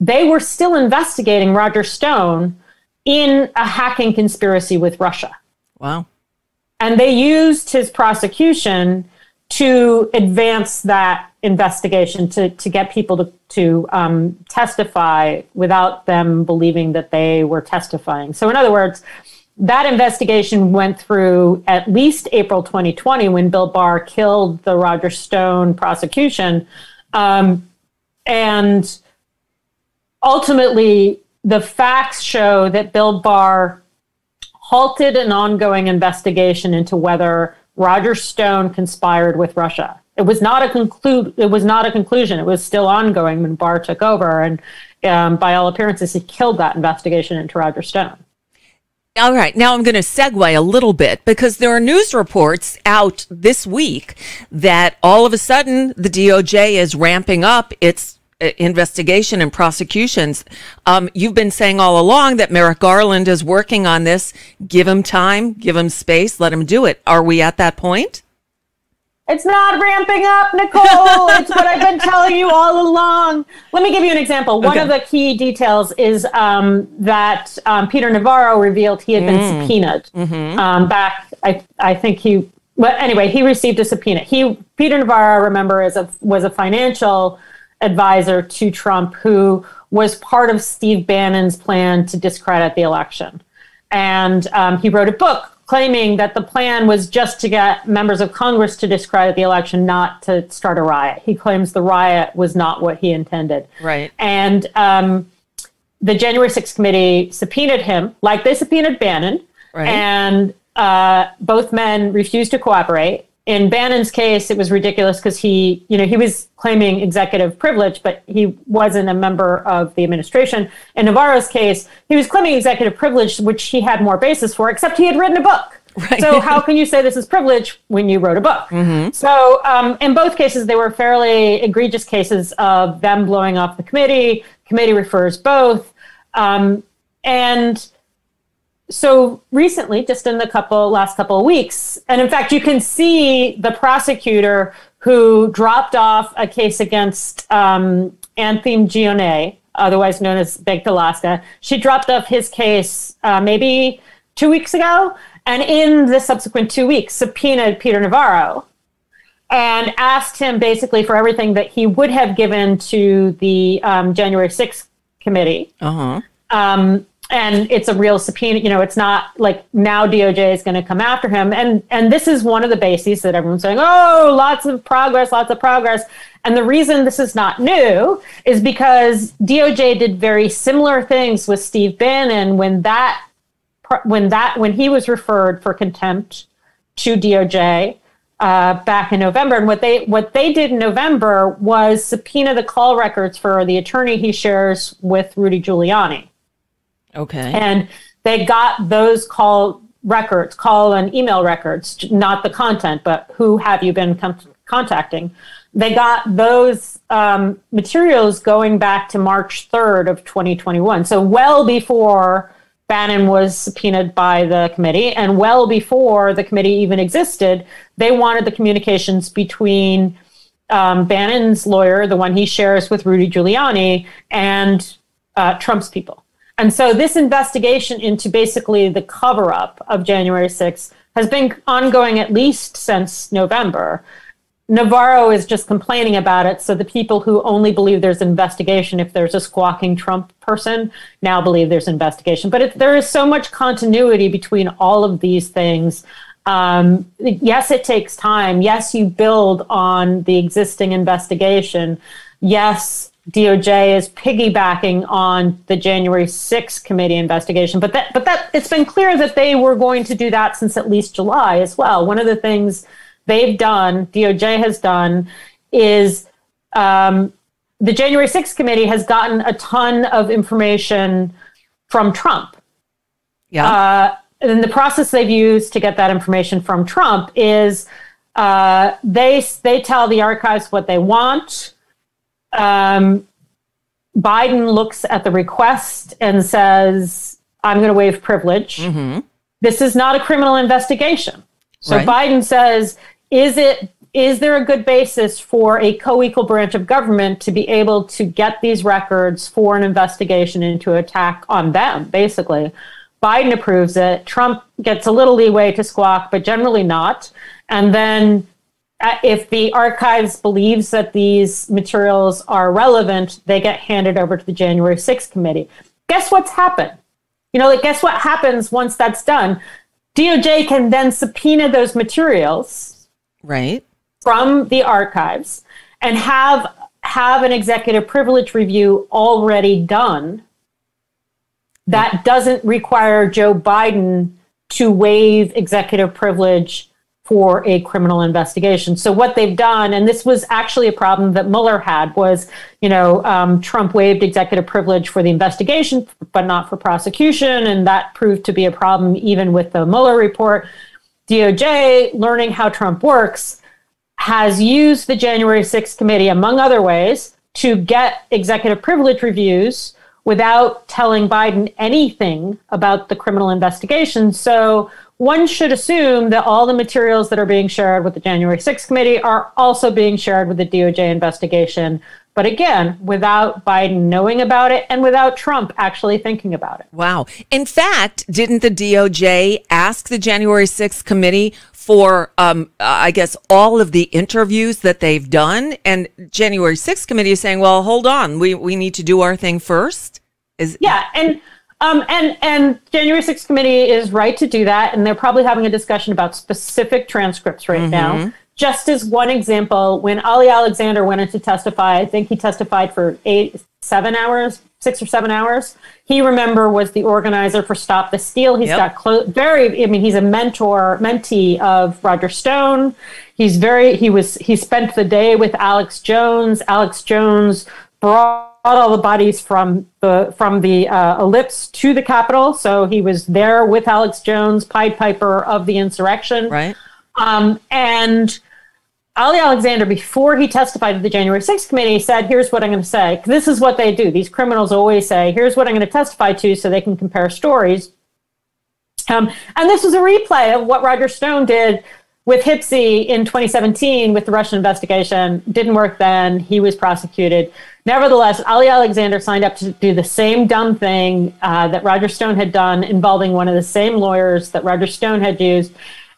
they were still investigating Roger Stone in a hacking conspiracy with Russia. Wow. And they used his prosecution to advance that investigation to, to get people to, to um, testify without them believing that they were testifying. So, in other words, that investigation went through at least April 2020 when Bill Barr killed the Roger Stone prosecution. Um, and ultimately, the facts show that Bill Barr halted an ongoing investigation into whether Roger Stone conspired with Russia. It was not a conclude. It was not a conclusion. It was still ongoing when Barr took over, and um, by all appearances, he killed that investigation into Roger Stone. All right, now I'm going to segue a little bit because there are news reports out this week that all of a sudden the DOJ is ramping up its investigation and prosecutions. Um, you've been saying all along that Merrick Garland is working on this. Give him time, give him space, let him do it. Are we at that point? It's not ramping up, Nicole. it's what I've been telling you all along. Let me give you an example. One of the key details is um, that um, Peter Navarro revealed he had been mm. subpoenaed mm-hmm. um, back. I, I think he. Well, anyway, he received a subpoena. He Peter Navarro, remember, is a was a financial advisor to Trump who was part of Steve Bannon's plan to discredit the election. And um, he wrote a book claiming that the plan was just to get members of Congress to discredit the election, not to start a riot. He claims the riot was not what he intended. Right. And um, the January 6th committee subpoenaed him, like they subpoenaed Bannon. Right. And uh, both men refused to cooperate in Bannon's case, it was ridiculous because he, you know, he was claiming executive privilege, but he wasn't a member of the administration. In Navarro's case, he was claiming executive privilege, which he had more basis for, except he had written a book. Right. So how can you say this is privilege when you wrote a book? Mm-hmm. So um, in both cases, they were fairly egregious cases of them blowing off the committee. Committee refers both, um, and so recently, just in the couple last couple of weeks, and in fact, you can see the prosecutor who dropped off a case against um, Anthony Giannone, otherwise known as Baked Alaska. She dropped off his case uh, maybe two weeks ago, and in the subsequent two weeks, subpoenaed Peter Navarro and asked him basically for everything that he would have given to the um, January 6th committee. Uh-huh. Um, and it's a real subpoena you know it's not like now doj is going to come after him. And and this is one of the bases that everyone's saying oh lots of progress lots of progress. And the reason this is not new is because doj did very similar things with steve bannon when that when that when he was referred for contempt to doj uh, back in November, and what they what they did in November was subpoena the call records for the attorney he shares with Rudy Giuliani. Okay. And they got those call records, call and email records, not the content, but who have you been contacting. They got those um, materials going back to March 3rd of 2021. So well before Bannon was subpoenaed by the committee and well before the committee even existed, they wanted the communications between um, Bannon's lawyer, the one he shares with Rudy Giuliani, and uh, Trump's people. And so this investigation into basically the cover up of January 6th has been ongoing at least since November. Navarro is just complaining about it. So the people who only believe there's an investigation if there's a squawking Trump person now believe there's an investigation. But it, there is so much continuity between all of these things. Um, yes, it takes time. Yes, you build on the existing investigation. Yes, DOJ is piggybacking on the January 6th committee investigation, but that but that it's been clear that they were going to do that since at least July as well. One of the things they've done, DOJ has done, is um, the January 6th committee has gotten a ton of information from Trump. Yeah. Uh, and the process they've used to get that information from Trump is uh, they they tell the archives what they want um, Biden looks at the request and says, I'm going to waive privilege. Mm-hmm. This is not a criminal investigation. So Right. Biden says, is it is there a good basis for a co-equal branch of government to be able to get these records for an investigation into attack on them, basically? Biden approves it. Trump gets a little leeway to squawk, but generally not. And then Uh, if the archives believes that these materials are relevant, they get handed over to the January 6th committee. Guess what's happened? You know, like guess what happens once that's done? DOJ can then subpoena those materials Right. from the archives and have have an executive privilege review already done that doesn't require Joe Biden to waive executive privilege for a criminal investigation. So what they've done, and this was actually a problem that Mueller had, was you know um, Trump waived executive privilege for the investigation, but not for prosecution, and that proved to be a problem even with the Mueller report. DOJ, learning how Trump works, has used the January 6th committee, among other ways, to get executive privilege reviews without telling Biden anything about the criminal investigation. So one should assume that all the materials that are being shared with the January 6th committee are also being shared with the DOJ investigation. But again, without Biden knowing about it and without Trump actually thinking about it. Wow. In fact, didn't the DOJ ask the January 6th committee for, um, I guess, all of the interviews that they've done? And January 6th committee is saying, well, hold on, we, we need to do our thing first. Is Yeah, and um, and and January 6th committee is right to do that, and they're probably having a discussion about specific transcripts right now. Just as one example, when Ali Alexander went in to testify, I think he testified for eight, seven hours, six or seven hours. He remember was the organizer for Stop the Steal. He's Yep. got clo- very, I mean, he's a mentor, mentee of Roger Stone. He's very, he was, he spent the day with Alex Jones. Alex Jones brought all the bodies from the from the uh, ellipse to the Capitol. So he was there with Alex Jones, Pied Piper of the insurrection. right? Um, and Ali Alexander, before he testified to the January 6th committee, said, Here's what I'm going to say. This is what they do. These criminals always say, Here's what I'm going to testify to so they can compare stories. Um, and this was a replay of what Roger Stone did with HPSCI in 2017 with the Russian investigation. Didn't work then. He was prosecuted. Nevertheless, Ali Alexander signed up to do the same dumb thing uh, that Roger Stone had done, involving one of the same lawyers that Roger Stone had used.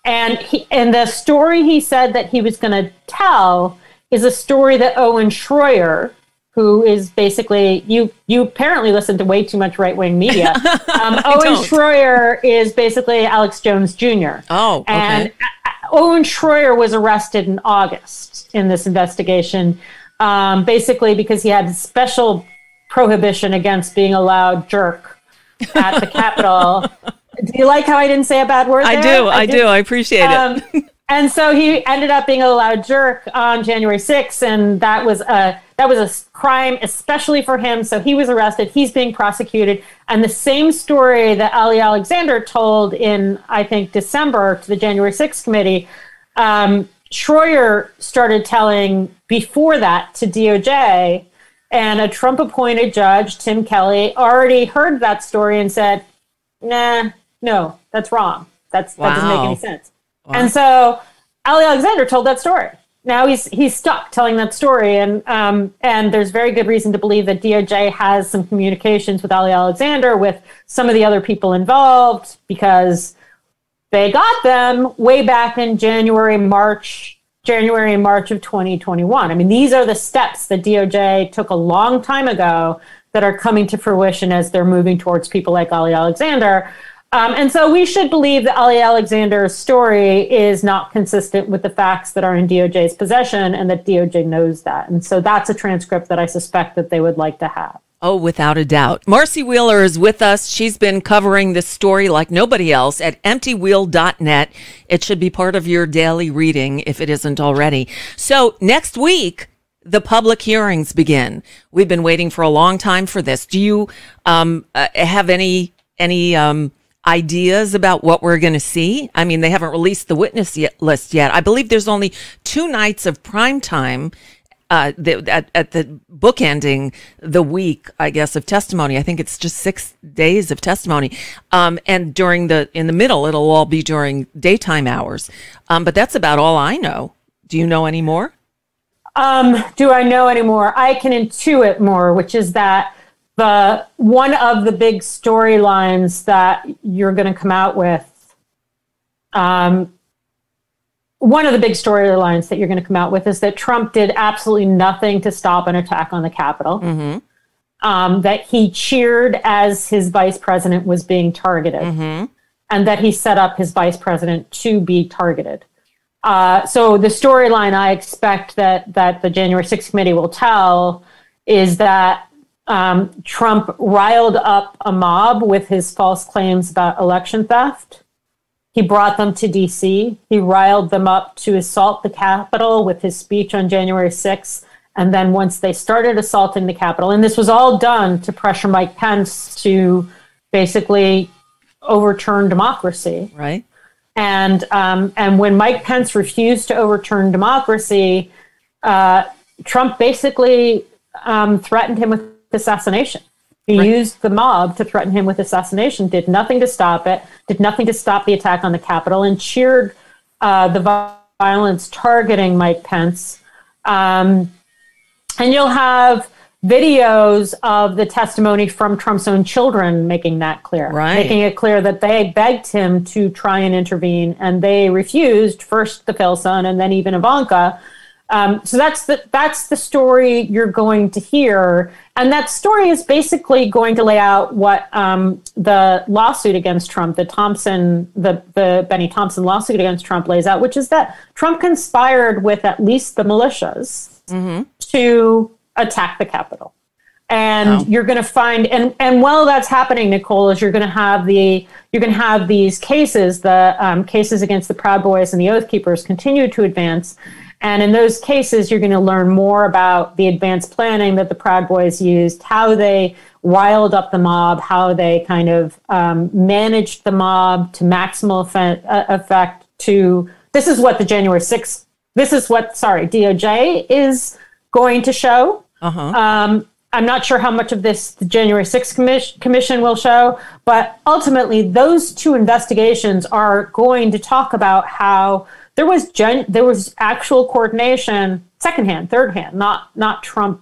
And he, and the story he said that he was going to tell is a story that Owen Schroyer, who is basically you you apparently listen to way too much right wing media. Um, Owen don't. Schroyer is basically Alex Jones Jr. Oh, okay. and uh, Owen Schroyer was arrested in August in this investigation, um, basically because he had a special prohibition against being a loud jerk at the Capitol. Do you like how I didn't say a bad word? I there? do. I, did- do. I appreciate it. um, and so he ended up being a loud jerk on January 6th, and that was a that was a crime, especially for him. So he was arrested. He's being prosecuted, and the same story that Ali Alexander told in I think December to the January 6th committee, um, Schroyer started telling before that to DOJ, and a Trump-appointed judge, Tim Kelly, already heard that story and said, "Nah, no, that's wrong. That's that doesn't make any sense." And so Ali Alexander told that story. Now he's he's stuck telling that story, and um, and there's very good reason to believe that DOJ has some communications with Ali Alexander with some of the other people involved because they got them way back in January, March January and March of 2021. I mean, these are the steps that DOJ took a long time ago that are coming to fruition as they're moving towards people like Ali Alexander. Um, and so we should believe that Ali Alexander's story is not consistent with the facts that are in DOJ's possession and that DOJ knows that. And so that's a transcript that I suspect that they would like to have. Oh, without a doubt. Marcy Wheeler is with us. She's been covering this story like nobody else at emptywheel.net. It should be part of your daily reading if it isn't already. So next week, the public hearings begin. We've been waiting for a long time for this. Do you um, uh, have any any um, ideas about what we're going to see? I mean, they haven't released the witness yet, list yet. I believe there's only two nights of prime time uh, the, at, at the bookending the week, I guess, of testimony. I think it's just six days of testimony. Um, and during the, in the middle, it'll all be during daytime hours. Um, but that's about all I know. Do you know any more? Um, do I know any more? I can intuit more, which is that the one of the big storylines that you're going to come out with um, one of the big storylines that you're going to come out with is that Trump did absolutely nothing to stop an attack on the Capitol. Mm-hmm. Um, that he cheered as his vice president was being targeted, mm-hmm. and that he set up his vice president to be targeted. Uh, so the storyline I expect that that the January 6th committee will tell is that um, Trump riled up a mob with his false claims about election theft he brought them to DC. He riled them up to assault the Capitol with his speech on January 6th. And then once they started assaulting the Capitol, and this was all done to pressure Mike Pence to basically overturn democracy. Right. And um, and when Mike Pence refused to overturn democracy, uh, Trump basically um, threatened him with assassination. He right. used the mob to threaten him with assassination, did nothing to stop it, did nothing to stop the attack on the Capitol, and cheered uh, the violence targeting Mike Pence. Um, and you'll have videos of the testimony from Trump's own children making that clear, right. making it clear that they begged him to try and intervene, and they refused. First, the Phil son, and then even Ivanka. Um, so that's the that's the story you're going to hear, and that story is basically going to lay out what um, the lawsuit against Trump, the Thompson, the the Bennie Thompson lawsuit against Trump lays out, which is that Trump conspired with at least the militias mm-hmm. to attack the Capitol. And you're going to find, and and while that's happening, Nicole, is you're going to have the you're going to have these cases, the um, cases against the Proud Boys and the Oath Keepers, continue to advance, and in those cases, you're going to learn more about the advanced planning that the Proud Boys used, how they riled up the mob, how they kind of um, managed the mob to maximal effect, uh, effect. To this is what the January 6th, this is what sorry DOJ is going to show. Uh-huh. Um, I'm not sure how much of this the January 6th commission, commission will show, but ultimately, those two investigations are going to talk about how there was gen- there was actual coordination second hand third hand not not trump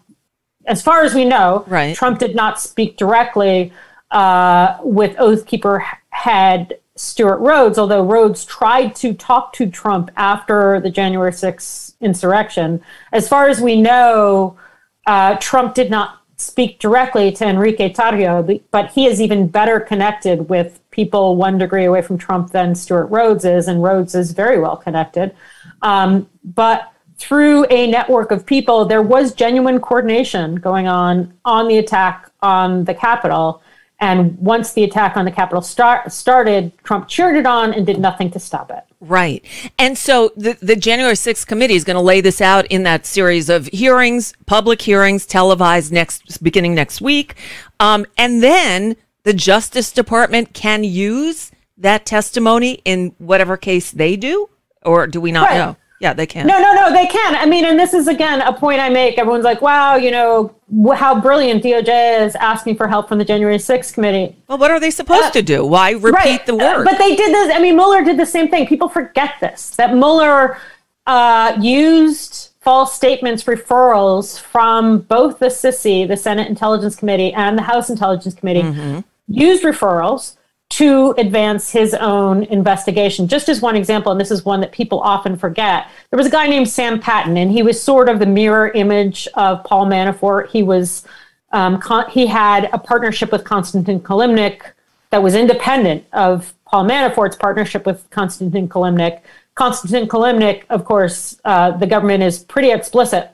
as far as we know right. trump did not speak directly uh, with oathkeeper head Stewart rhodes although rhodes tried to talk to trump after the january 6th insurrection as far as we know uh, trump did not speak directly to enrique tarrio but he is even better connected with people one degree away from Trump than Stewart Rhodes is, and Rhodes is very well connected. Um, but through a network of people, there was genuine coordination going on on the attack on the Capitol. And once the attack on the Capitol start, started, Trump cheered it on and did nothing to stop it. Right. And so the, the January 6th committee is going to lay this out in that series of hearings, public hearings, televised next beginning next week. Um, and then the Justice Department can use that testimony in whatever case they do? Or do we not right. know? Yeah, they can. No, no, no, they can. I mean, and this is again a point I make. Everyone's like, "Wow, you know how brilliant DOJ is asking for help from the January 6th committee." Well, what are they supposed uh, to do? Why repeat right. the word? Uh, but they did this. I mean, Mueller did the same thing. People forget this. That Mueller uh, used false statements, referrals from both the SSCI, the Senate Intelligence Committee, and the House Intelligence Committee. Mm-hmm used referrals to advance his own investigation. Just as one example, and this is one that people often forget, there was a guy named Sam Patten, and he was sort of the mirror image of Paul Manafort. He was um, con- he had a partnership with Konstantin Kilimnik that was independent of Paul Manafort's partnership with Konstantin Kilimnik. Konstantin Kilimnik, of course, uh, the government is pretty explicit,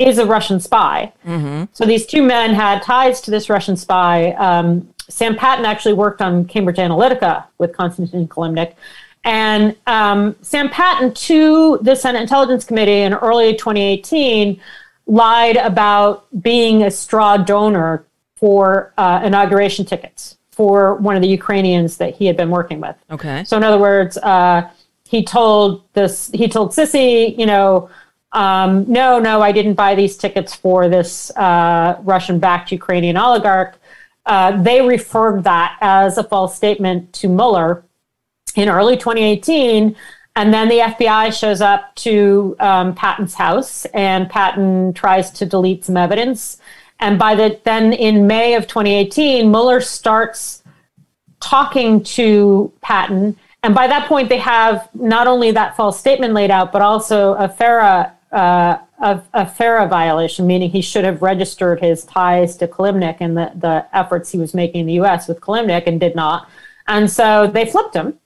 is a Russian spy. Mm-hmm. So these two men had ties to this Russian spy. Um, Sam Patten actually worked on Cambridge Analytica with Konstantin Kilimnik. And um, Sam Patten to the Senate Intelligence Committee in early 2018 lied about being a straw donor for uh, inauguration tickets for one of the Ukrainians that he had been working with. Okay. So in other words, uh, he told this he told SSCI, you know, um, no, no, I didn't buy these tickets for this uh, Russian-backed Ukrainian oligarch. Uh, they referred that as a false statement to Mueller in early 2018. And then the FBI shows up to um, Patten's house, and Patten tries to delete some evidence. And by the then in May of 2018, Mueller starts talking to Patten, and by that point, they have not only that false statement laid out, but also a FARA uh, a, a FARA violation, meaning he should have registered his ties to Kilimnik and the, the efforts he was making in the U.S. with Kilimnik and did not. And so they flipped him.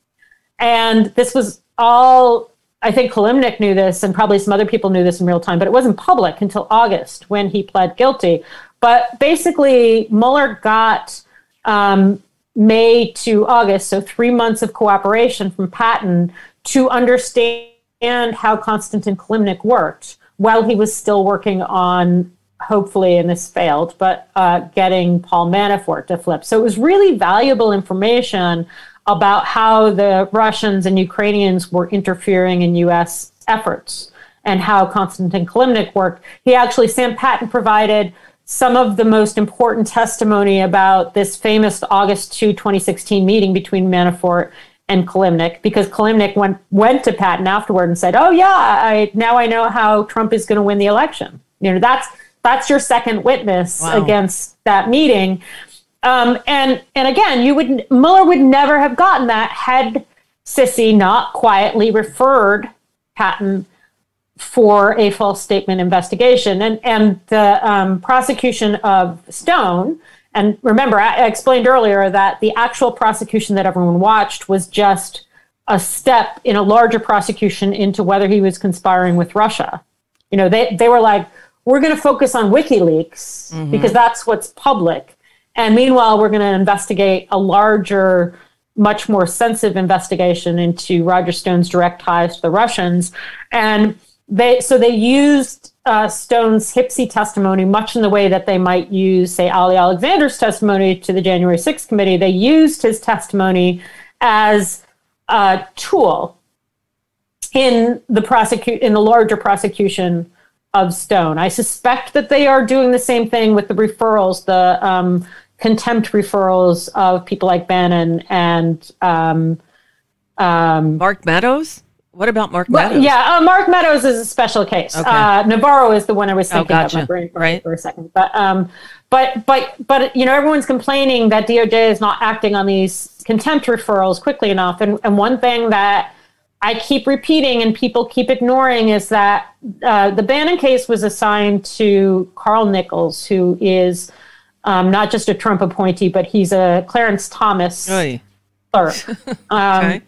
And this was all, I think Kilimnik knew this, and probably some other people knew this in real time, but it wasn't public until August when he pled guilty. But basically, Mueller got um, May to August, so three months of cooperation from Patten to understand how Konstantin Kilimnik worked while he was still working on, hopefully, and this failed, but uh, getting Paul Manafort to flip. So it was really valuable information about how the Russians and Ukrainians were interfering in U.S. efforts and how Konstantin Kilimnik worked. He actually, Sam Patten provided some of the most important testimony about this famous August 2, 2016 meeting between Manafort and Kilimnik because Kilimnik went went to Patten afterward and said, "Oh yeah, I now I know how Trump is going to win the election." You know, that's that's your second witness Wow. against that meeting. Um, and and again, you would Mueller would never have gotten that had SSCI not quietly referred Patten for a false statement investigation. And and the um, prosecution of Stone. And remember, I explained earlier that the actual prosecution that everyone watched was just a step in a larger prosecution into whether he was conspiring with Russia. You know, they, they were like, we're going to focus on WikiLeaks mm-hmm. because that's what's public. And meanwhile, we're going to investigate a larger, much more sensitive investigation into Roger Stone's direct ties to the Russians. And they so they used uh, Stone's HPSCI testimony much in the way that they might use, say, Ali Alexander's testimony to the January 6th committee. They used his testimony as a tool in the prosecute in the larger prosecution of Stone. I suspect that they are doing the same thing with the referrals, the um, contempt referrals of people like Bannon and um, um, Mark Meadows? What about Mark well, Meadows? yeah, uh, Mark Meadows is a special case. Okay. Uh, Navarro is the one I was Oh, thinking of. My brain Right. for a second, but um, but but but you know, everyone's complaining that DOJ is not acting on these contempt referrals quickly enough. And and one thing that I keep repeating and people keep ignoring is that uh, the Bannon case was assigned to Carl Nichols, who is um, not just a Trump appointee, but he's a Clarence Thomas Oy. clerk. Um, Okay.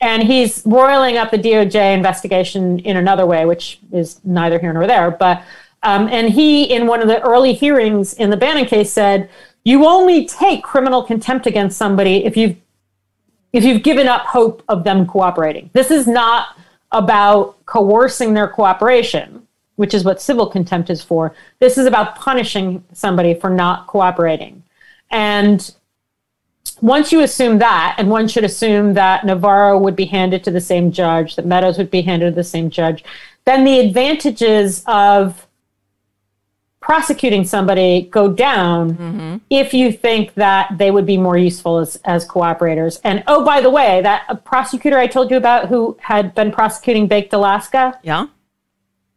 And he's roiling up the DOJ investigation in another way, which is neither here nor there. But um, and he, in one of the early hearings in the Bannon case, said, "You only take criminal contempt against somebody if you've if you've given up hope of them cooperating. This is not about coercing their cooperation." Which is what civil contempt is for. This is about punishing somebody for not cooperating. And once you assume that, and one should assume that Navarro would be handed to the same judge, that Meadows would be handed to the same judge, then the advantages of prosecuting somebody go down if you think that they would be more useful as, as cooperators. And oh, by the way, that a prosecutor I told you about who had been prosecuting Baked Alaska, Yeah.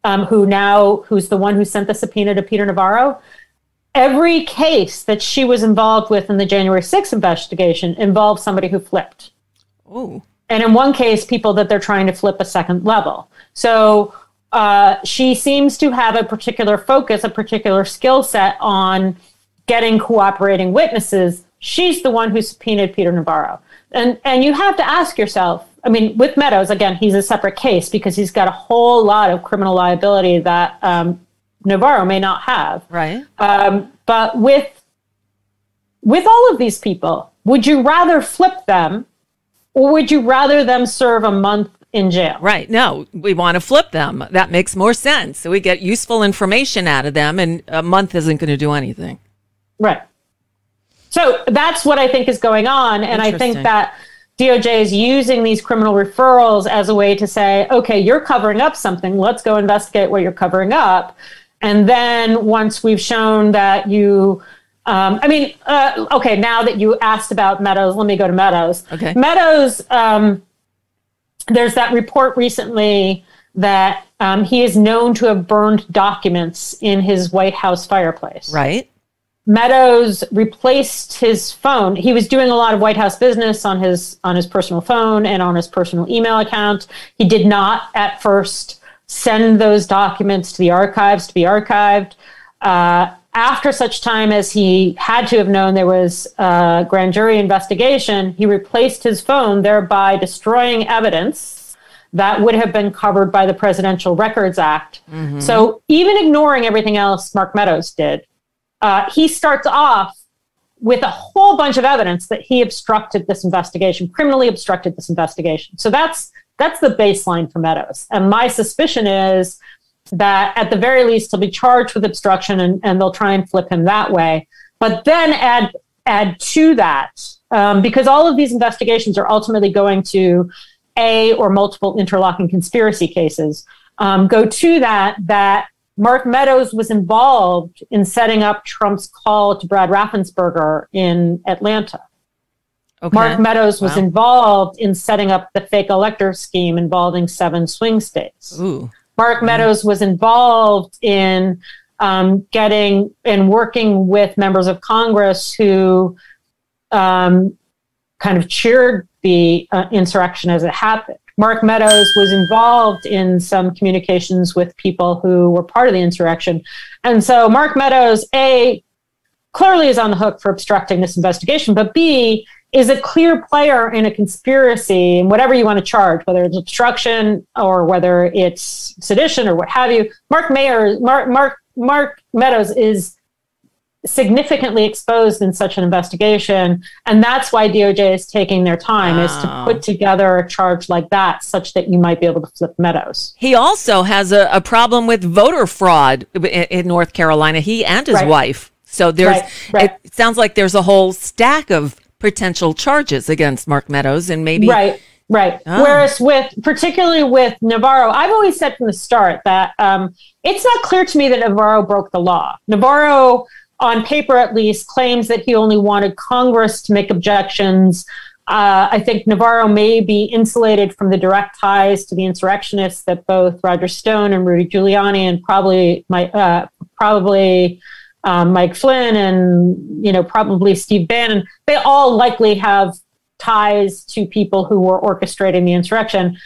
um, who now who's the one who sent the subpoena to Peter Navarro. Every case that she was involved with in the January 6th investigation involved somebody who flipped. Oh. And in one case, people that they're trying to flip a second level. So uh, she seems to have a particular focus, a particular skill set on getting cooperating witnesses. She's the one who subpoenaed Peter Navarro. And, and you have to ask yourself, I mean, with Meadows, again, he's a separate case because he's got a whole lot of criminal liability that um, Navarro may not have. Right. Um, but with with all of these people, would you rather flip them, or would you rather them serve a month in jail? Right. No, we want to flip them. That makes more sense. So we get useful information out of them, and a month isn't going to do anything. Right. So that's what I think is going on, and I think that. DOJ is using these criminal referrals as a way to say, okay, you're covering up something. Let's go investigate what you're covering up. And then once we've shown that you, um, I mean, uh, okay, now that you asked about Meadows, let me go to Meadows. Okay. Meadows, um, there's that report recently that um, he is known to have burned documents in his White House fireplace. Right. Meadows replaced his phone. He was doing a lot of White House business on his on his personal phone and on his personal email account. He did not at first send those documents to the archives to be archived. Uh, after such time as he had to have known there was a grand jury investigation, he replaced his phone, thereby destroying evidence that would have been covered by the Presidential Records Act. So even ignoring everything else Mark Meadows did, uh, he starts off with a whole bunch of evidence that he obstructed this investigation, criminally obstructed this investigation. So that's that's the baseline for Meadows. And my suspicion is that at the very least he'll be charged with obstruction and, and they'll try and flip him that way. But then add add to that, um, because all of these investigations are ultimately going to a or multiple interlocking conspiracy cases. Um, go to that that Mark Meadows was involved in setting up Trump's call to Brad Raffensperger in Atlanta. Okay. Mark Meadows was Wow. involved in setting up the fake elector scheme involving seven swing states. Ooh. Mark Meadows was involved in um, getting and working with members of Congress who um, kind of cheered the uh, insurrection as it happened. Mark Meadows was involved in some communications with people who were part of the insurrection. And so Mark Meadows, A, clearly is on the hook for obstructing this investigation, but B, is a clear player in a conspiracy and whatever you want to charge, whether it's obstruction or whether it's sedition or what have you. Mark Mayer, Mark, Mark, Mark Meadows is significantly exposed in such an investigation. And that's why DOJ is taking their time is to put together a charge like that such that you might be able to flip Meadows. He also has a, a problem with voter fraud in, in North Carolina. He and his Right. wife. So there's. Right, right. It sounds like there's a whole stack of potential charges against Mark Meadows, and maybe Right, right. Oh. Whereas with, particularly with Navarro, I've always said from the start that um, it's not clear to me that Navarro broke the law. Navarro, on paper at least, claims that he only wanted Congress to make objections. Uh, I think Navarro may be insulated from the direct ties to the insurrectionists that both Roger Stone and Rudy Giuliani and probably my uh, probably um, Mike Flynn and you know probably Steve Bannon, they all likely have ties to people who were orchestrating the insurrection.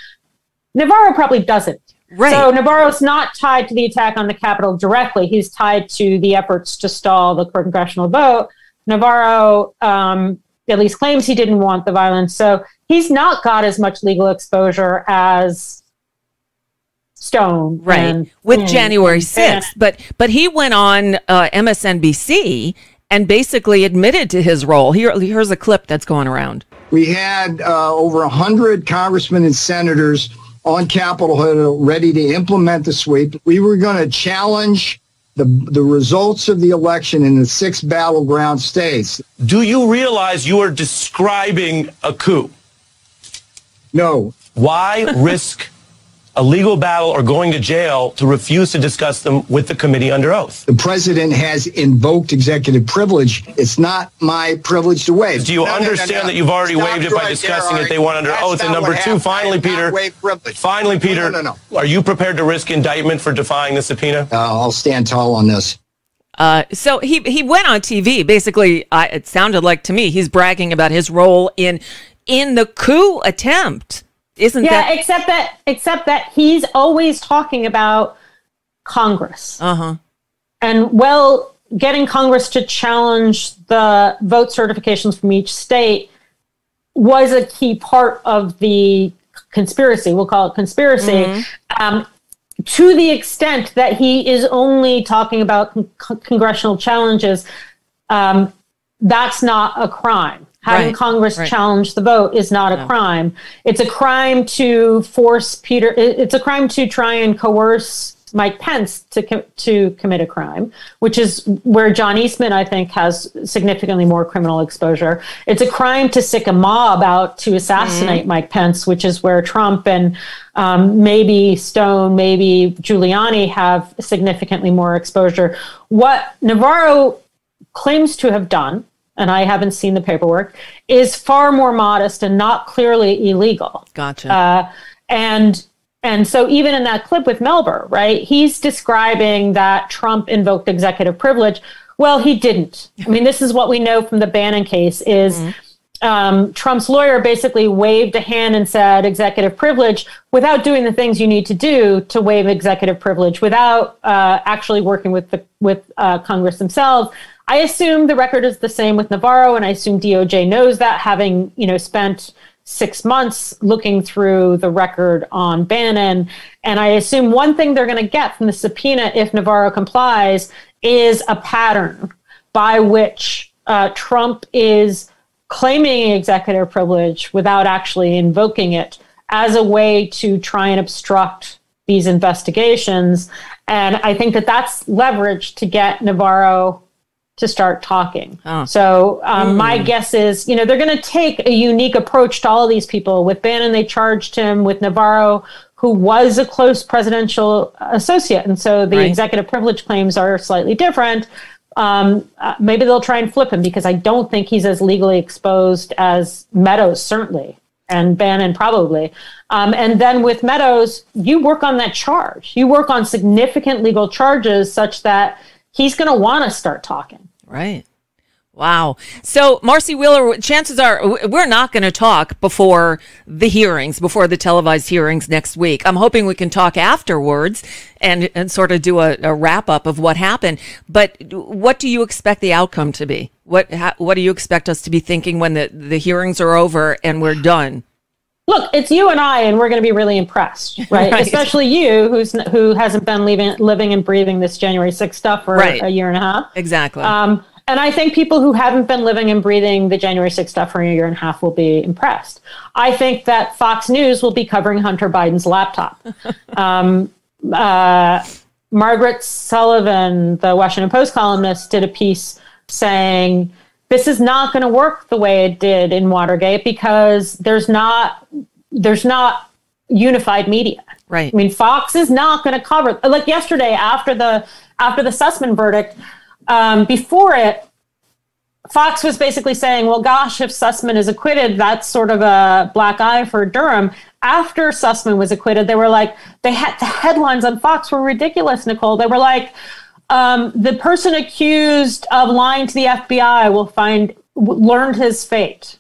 Navarro probably doesn't. Right. So Navarro's not tied to the attack on the Capitol directly. He's tied to the efforts to stall the congressional vote. Navarro um, at least claims he didn't want the violence. So he's not got as much legal exposure as Stone. right and- with and- January and sixth. But but he went on uh, MSNBC and basically admitted to his role. Here here's a clip that's going around. We had uh, over 100 congressmen and senators on Capitol Hill ready to implement the sweep. We were going to challenge the, the results of the election in the six battleground states. Do you realize you are describing a coup? No. Why risk a legal battle or going to jail to refuse to discuss them with the committee under oath? The president has invoked executive privilege. It's not my privilege to waive. Do you No, no, no, understand no. that you've already Stop waived it by right discussing there, it they Ari. want under That's oath? And number two, finally, I have Peter, waived finally, No, Peter, no, no, are you prepared to risk indictment for defying the subpoena? Uh, I'll stand tall on this. Uh, so he he went on TV. Basically, uh, it sounded like to me he's bragging about his role in in the coup attempt. Isn't yeah, that? except that except that he's always talking about Congress. Uh huh. And well, getting Congress to challenge the vote certifications from each state was a key part of the conspiracy. We'll call it conspiracy. Mm-hmm. Um, to the extent that he is only talking about con- congressional challenges, um, that's not a crime. Having Right, Congress right. challenge the vote is not a crime. It's a crime to force Peter. It's a crime to try and coerce Mike Pence to com- to commit a crime, which is where John Eastman, I think, has significantly more criminal exposure. It's a crime to sic a mob out to assassinate Mike Pence, which is where Trump and um, maybe Stone, maybe Giuliani have significantly more exposure. What Navarro claims to have done, and I haven't seen the paperwork, is far more modest and not clearly illegal. Gotcha. Uh, and and so even in that clip with Melber, right, he's describing that Trump invoked executive privilege. Well, he didn't. I mean, this is what we know from the Bannon case is um, Trump's lawyer basically waved a hand and said executive privilege without doing the things you need to do to waive executive privilege, without uh, actually working with the with uh, Congress themselves. I assume the record is the same with Navarro, and I assume DOJ knows that, having you know spent six months looking through the record on Bannon. And I assume one thing they're going to get from the subpoena, if Navarro complies, is a pattern by which uh, Trump is claiming executive privilege without actually invoking it as a way to try and obstruct these investigations. And I think that that's leverage to get Navarro to start talking. So um, my guess is, you know, they're going to take a unique approach to all of these people. With Bannon, they charged him with Navarro, who was a close presidential associate, and so the Right. executive privilege claims are slightly different. Um, uh, maybe they'll try and flip him because I don't think he's as legally exposed as Meadows, certainly, and Bannon probably. Um, and then with Meadows, you work on that charge. You work on significant legal charges such that he's going to want to start talking. Right. Wow. So, Marcy Wheeler, chances are we're not going to talk before the hearings, before the televised hearings next week. I'm hoping we can talk afterwards and, and sort of do a, a wrap up of what happened. But what do you expect the outcome to be? What ha, what do you expect us to be thinking when the, the hearings are over and we're done? Look, it's you and I, and we're going to be really impressed, right? Right. Especially you, who's who hasn't been living, living and breathing this January 6th stuff for Right. a year and a half. Exactly. Um, and I think people who haven't been living and breathing the January 6th stuff for a year and a half will be impressed. I think that Fox News will be covering Hunter Biden's laptop. um, uh, Margaret Sullivan, the Washington Post columnist, did a piece saying this is not going to work the way it did in Watergate because there's not there's not unified media. Right. I mean, Fox is not going to cover like yesterday after the after the Sussman verdict. Um, before it, Fox was basically saying, "Well, gosh, if Sussman is acquitted, that's sort of a black eye for Durham." After Sussman was acquitted, they were like, they had the headlines on Fox were ridiculous. Nicole, they were like, um, "The person accused of lying to the FBI will find learned his fate."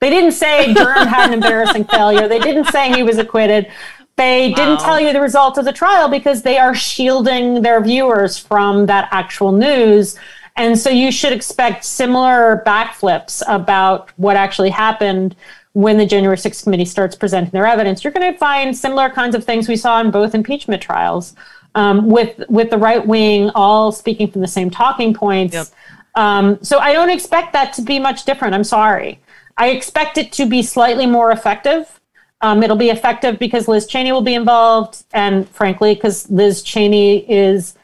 They didn't say Durham had an embarrassing failure. They didn't say he was acquitted. They didn't tell you the result of the trial because they are shielding their viewers from that actual news. And so you should expect similar backflips about what actually happened when the January 6th committee starts presenting their evidence. You're going to find similar kinds of things we saw in both impeachment trials, um, with with the right wing all speaking from the same talking points. Um, so I don't expect that to be much different. I'm sorry. I expect it to be slightly more effective. Um, it'll be effective because Liz Cheney will be involved, and frankly, because Liz Cheney is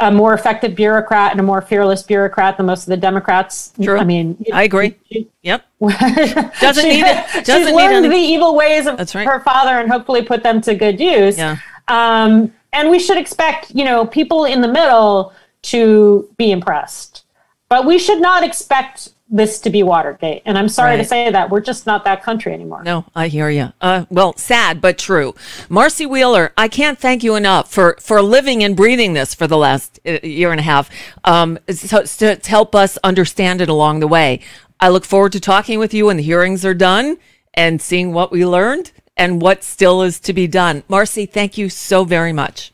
a more effective bureaucrat and a more fearless bureaucrat than most of the Democrats. True. I mean, I agree. Yep. doesn't need it- She's doesn't need learned any- the evil ways of right. her father and hopefully put them to good use. Yeah. Um, and we should expect, you know, people in the middle to be impressed, but we should not expect this to be Watergate. And I'm sorry Right. to say that we're just not that country anymore. No, I hear you. Uh, well, sad but true. Marcy Wheeler, I can't thank you enough for for living and breathing this for the last uh, year and a half. Um, so, so to help us understand it along the way. I look forward to talking with you when the hearings are done and seeing what we learned and what still is to be done. Marcy, thank you so very much.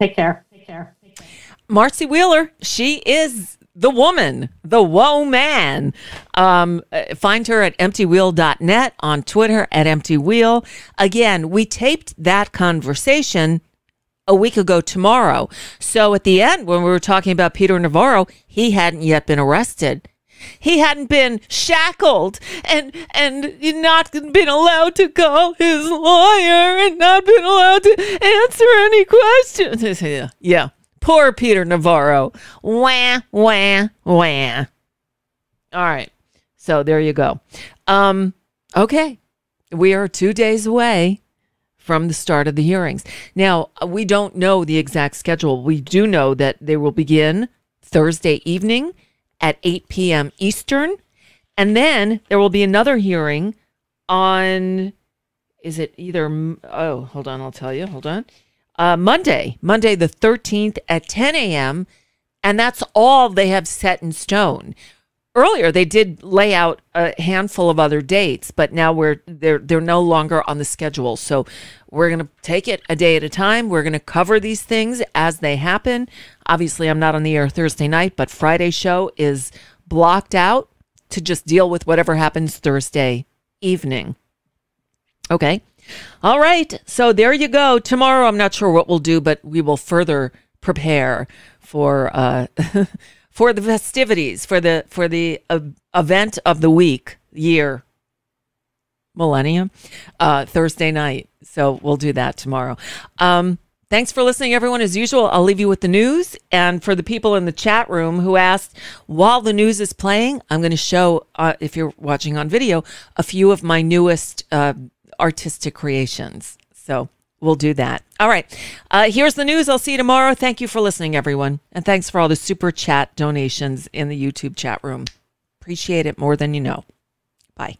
Take care. Take care. Marcy Wheeler, she is the woman, the woe man. Um, uh, find her at emptywheel.net, on Twitter at emptywheel. Again, we taped that conversation a week ago tomorrow. So at the end, when we were talking about Peter Navarro, he hadn't yet been arrested. He hadn't been shackled and and not been allowed to call his lawyer and not been allowed to answer any questions. Yeah, yeah. Poor Peter Navarro. Wah wah wah. All right. So there you go. Um, okay. We are two days away from the start of the hearings. Now, we don't know the exact schedule. We do know that they will begin Thursday evening at 8 p.m. Eastern. And then there will be another hearing on, is it either, oh, hold on, I'll tell you, hold on. Uh, Monday, Monday the 13th at 10 a.m. And that's all they have set in stone. Earlier, they did lay out a handful of other dates, but now we're they're they're no longer on the schedule. So we're going to take it a day at a time. We're going to cover these things as they happen. Obviously, I'm not on the air Thursday night, but Friday show is blocked out to just deal with whatever happens Thursday evening. Okay. All right. So there you go. Tomorrow, I'm not sure what we'll do, but we will further prepare for uh, for the festivities for the for the uh, event of the week, year, millennium, uh, Thursday night. So we'll do that tomorrow. Um, thanks for listening, everyone. As usual, I'll leave you with the news. And for the people in the chat room who asked, while the news is playing, I'm going to show, uh, if you're watching on video, a few of my newest uh, artistic creations. So we'll do that. All right. Uh, here's the news. I'll see you tomorrow. Thank you for listening, everyone. And thanks for all the super chat donations in the YouTube chat room. Appreciate it more than you know. Bye.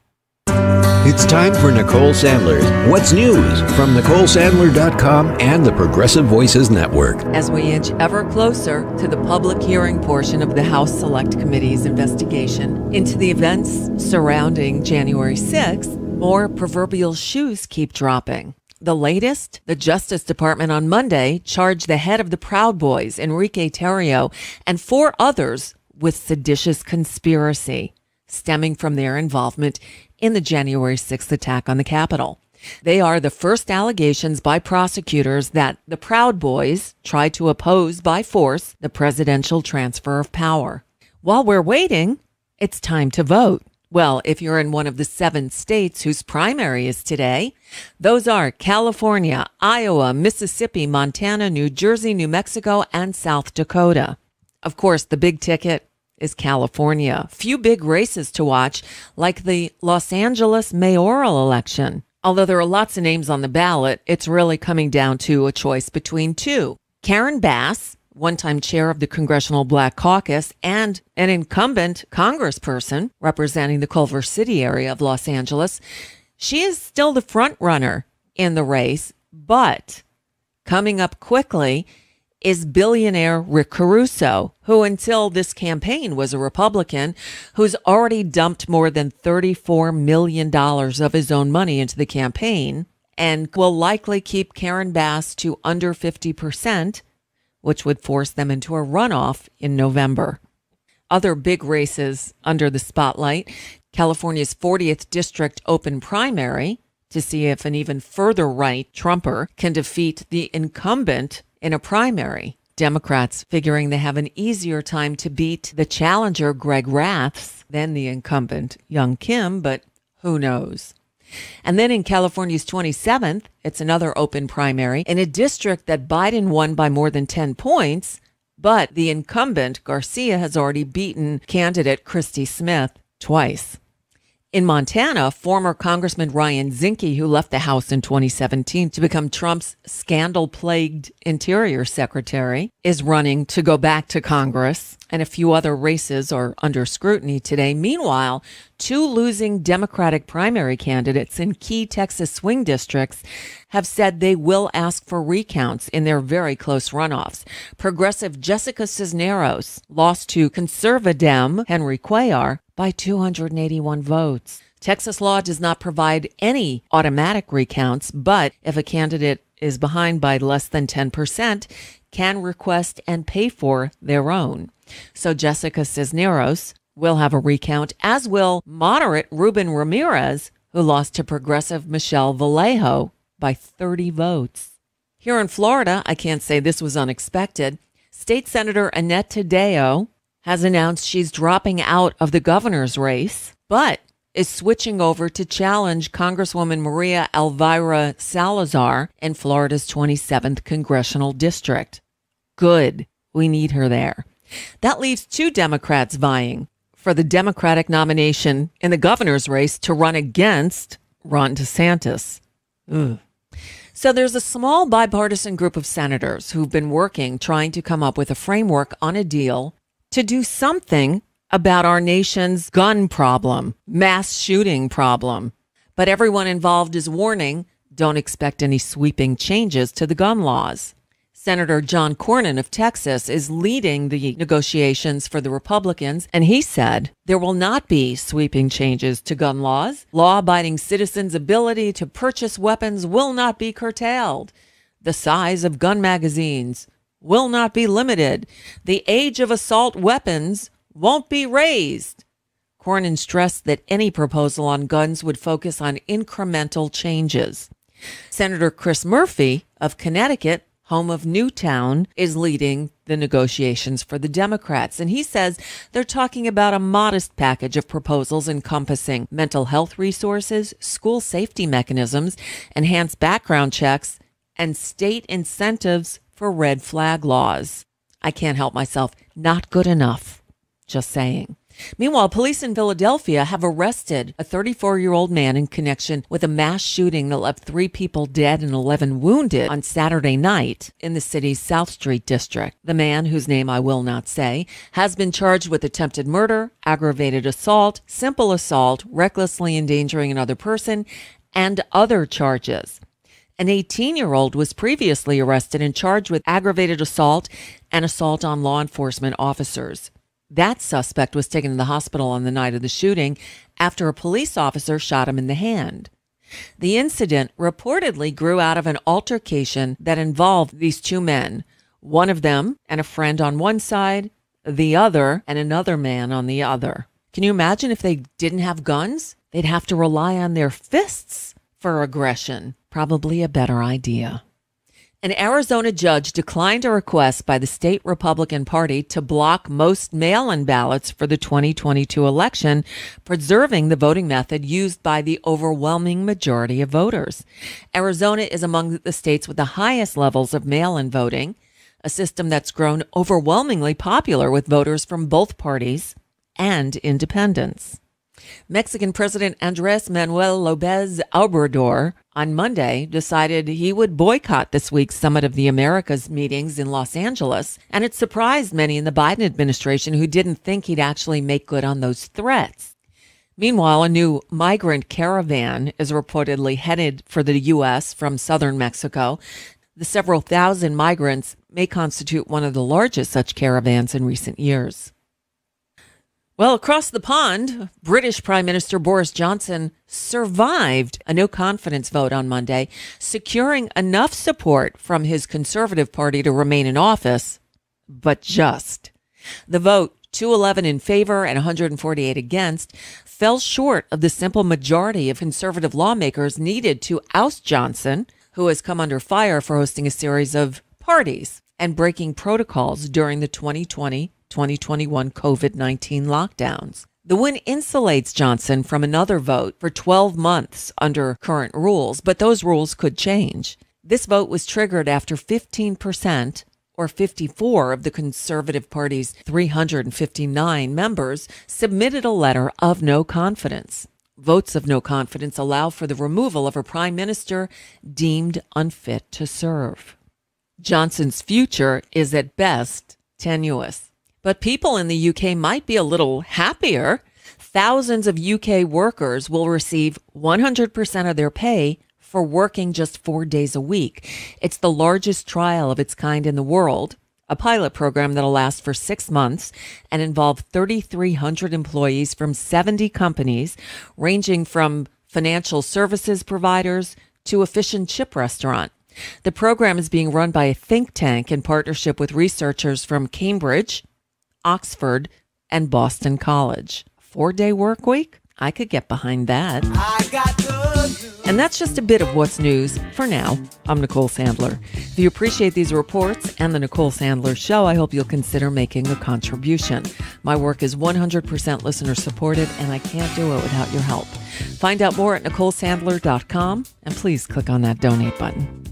It's time for Nicole Sandler's What's News from NicoleSandler.com and the Progressive Voices Network. As we inch ever closer to the public hearing portion of the House Select Committee's investigation into the events surrounding January 6th, more proverbial shoes keep dropping. The latest, the Justice Department on Monday charged the head of the Proud Boys, Enrique Tarrio, and four others with seditious conspiracy stemming from their involvement in the January 6th attack on the Capitol. They are the first allegations by prosecutors that the Proud Boys tried to oppose by force the presidential transfer of power. While we're waiting, it's time to vote. Well, if you're in one of the seven states whose primary is today, those are California, Iowa, Mississippi, Montana, New Jersey, New Mexico, and South Dakota. Of course, the big ticket is California. Few big races to watch, like the Los Angeles mayoral election. Although there are lots of names on the ballot, it's really coming down to a choice between two. Karen Bass, one time chair of the Congressional Black Caucus and an incumbent congressperson representing the Culver City area of Los Angeles, she is still the front runner in the race, but coming up quickly is billionaire Rick Caruso, who until this campaign was a Republican, who's already dumped more than $34 million of his own money into the campaign and will likely keep Karen Bass to under 50%, which would force them into a runoff in November. Other big races under the spotlight California's 40th District open primary to see if an even further right Trumper can defeat the incumbent in a primary. Democrats figuring they have an easier time to beat the challenger Greg Raths than the incumbent Young Kim, but who knows? And then in California's 27th, it's another open primary in a district that Biden won by more than 10 points, but the incumbent Garcia has already beaten candidate Christy Smith twice. In Montana, former Congressman Ryan Zinke, who left the House in 2017 to become Trump's scandal plagued Interior Secretary, is running to go back to Congress. And a few other races are under scrutiny today. Meanwhile, two losing Democratic primary candidates in key Texas swing districts have said they will ask for recounts in their very close runoffs. Progressive Jessica Cisneros lost to conservadem Henry Cuellar by 281 votes. Texas law does not provide any automatic recounts, but if a candidate is behind by less than 10%, can request and pay for their own. So Jessica Cisneros will have a recount, as will moderate Ruben Ramirez, who lost to progressive Michelle Vallejo by 30 votes. Here in Florida, I can't say this was unexpected. State Senator Annette Taddeo has announced she's dropping out of the governor's race, but is switching over to challenge Congresswoman Maria Elvira Salazar in Florida's 27th congressional district. Good. We need her there. That leaves two Democrats vying for the Democratic nomination in the governor's race to run against Ron DeSantis. Ugh. So there's a small bipartisan group of senators who've been working trying to come up with a framework on a deal to do something about our nation's gun problem, mass shooting problem. But everyone involved is warning don't expect any sweeping changes to the gun laws. Senator John Cornyn of Texas is leading the negotiations for the Republicans, and he said there will not be sweeping changes to gun laws. Law abiding citizens' ability to purchase weapons will not be curtailed. The size of gun magazines will not be limited. The age of assault weapons won't be raised. Cornyn stressed that any proposal on guns would focus on incremental changes. Senator Chris Murphy of Connecticut, home of Newtown, is leading the negotiations for the Democrats. And he says they're talking about a modest package of proposals encompassing mental health resources, school safety mechanisms, enhanced background checks, and state incentives for red flag laws. I can't help myself. Not good enough. Just saying. Meanwhile, police in Philadelphia have arrested a 34 year old man in connection with a mass shooting that left three people dead and 11 wounded on Saturday night in the city's South Street district. The man, whose name I will not say, has been charged with attempted murder, aggravated assault, simple assault, recklessly endangering another person, and other charges. An 18 year old was previously arrested and charged with aggravated assault and assault on law enforcement officers. That suspect was taken to the hospital on the night of the shooting after a police officer shot him in the hand. The incident reportedly grew out of an altercation that involved these two men, one of them and a friend on one side, the other and another man on the other. Can you imagine if they didn't have guns? They'd have to rely on their fists for aggression. Probably a better idea. An Arizona judge declined a request by the state Republican Party to block most mail in ballots for the 2022 election, preserving the voting method used by the overwhelming majority of voters. Arizona is among the states with the highest levels of mail in voting, a system that's grown overwhelmingly popular with voters from both parties and independents. Mexican President Andres Manuel Lopez Obrador on Monday decided he would boycott this week's Summit of the Americas meetings in Los Angeles, and it surprised many in the Biden administration who didn't think he'd actually make good on those threats. Meanwhile, a new migrant caravan is reportedly headed for the U.S. from southern Mexico. The several thousand migrants may constitute one of the largest such caravans in recent years. Well, across the pond, British Prime Minister Boris Johnson survived a no confidence vote on Monday, securing enough support from his Conservative Party to remain in office, but just. The vote, 211 in favor and 148 against, fell short of the simple majority of conservative lawmakers needed to oust Johnson, who has come under fire for hosting a series of parties and breaking protocols during the 2020 2021 COVID 19 lockdowns. The win insulates Johnson from another vote for 12 months under current rules, but those rules could change. This vote was triggered after 15% or 54 of the Conservative Party's 359 members submitted a letter of no confidence. Votes of no confidence allow for the removal of a prime minister deemed unfit to serve. Johnson's future is at best tenuous. But people in the UK might be a little happier. Thousands of UK workers will receive 100% of their pay for working just four days a week. It's the largest trial of its kind in the world, a pilot program that'll last for six months and involve 3,300 employees from 70 companies, ranging from financial services providers to a fish and chip restaurant. The program is being run by a think tank in partnership with researchers from Cambridge, Oxford, and Boston College. Four day work week? I could get behind that. And that's just a bit of what's news for now. I'm Nicole Sandler. If you appreciate these reports and the Nicole Sandler Show, I hope you'll consider making a contribution. My work is 100% listener supported, and I can't do it without your help. Find out more at NicoleSandler.com, and please click on that donate button.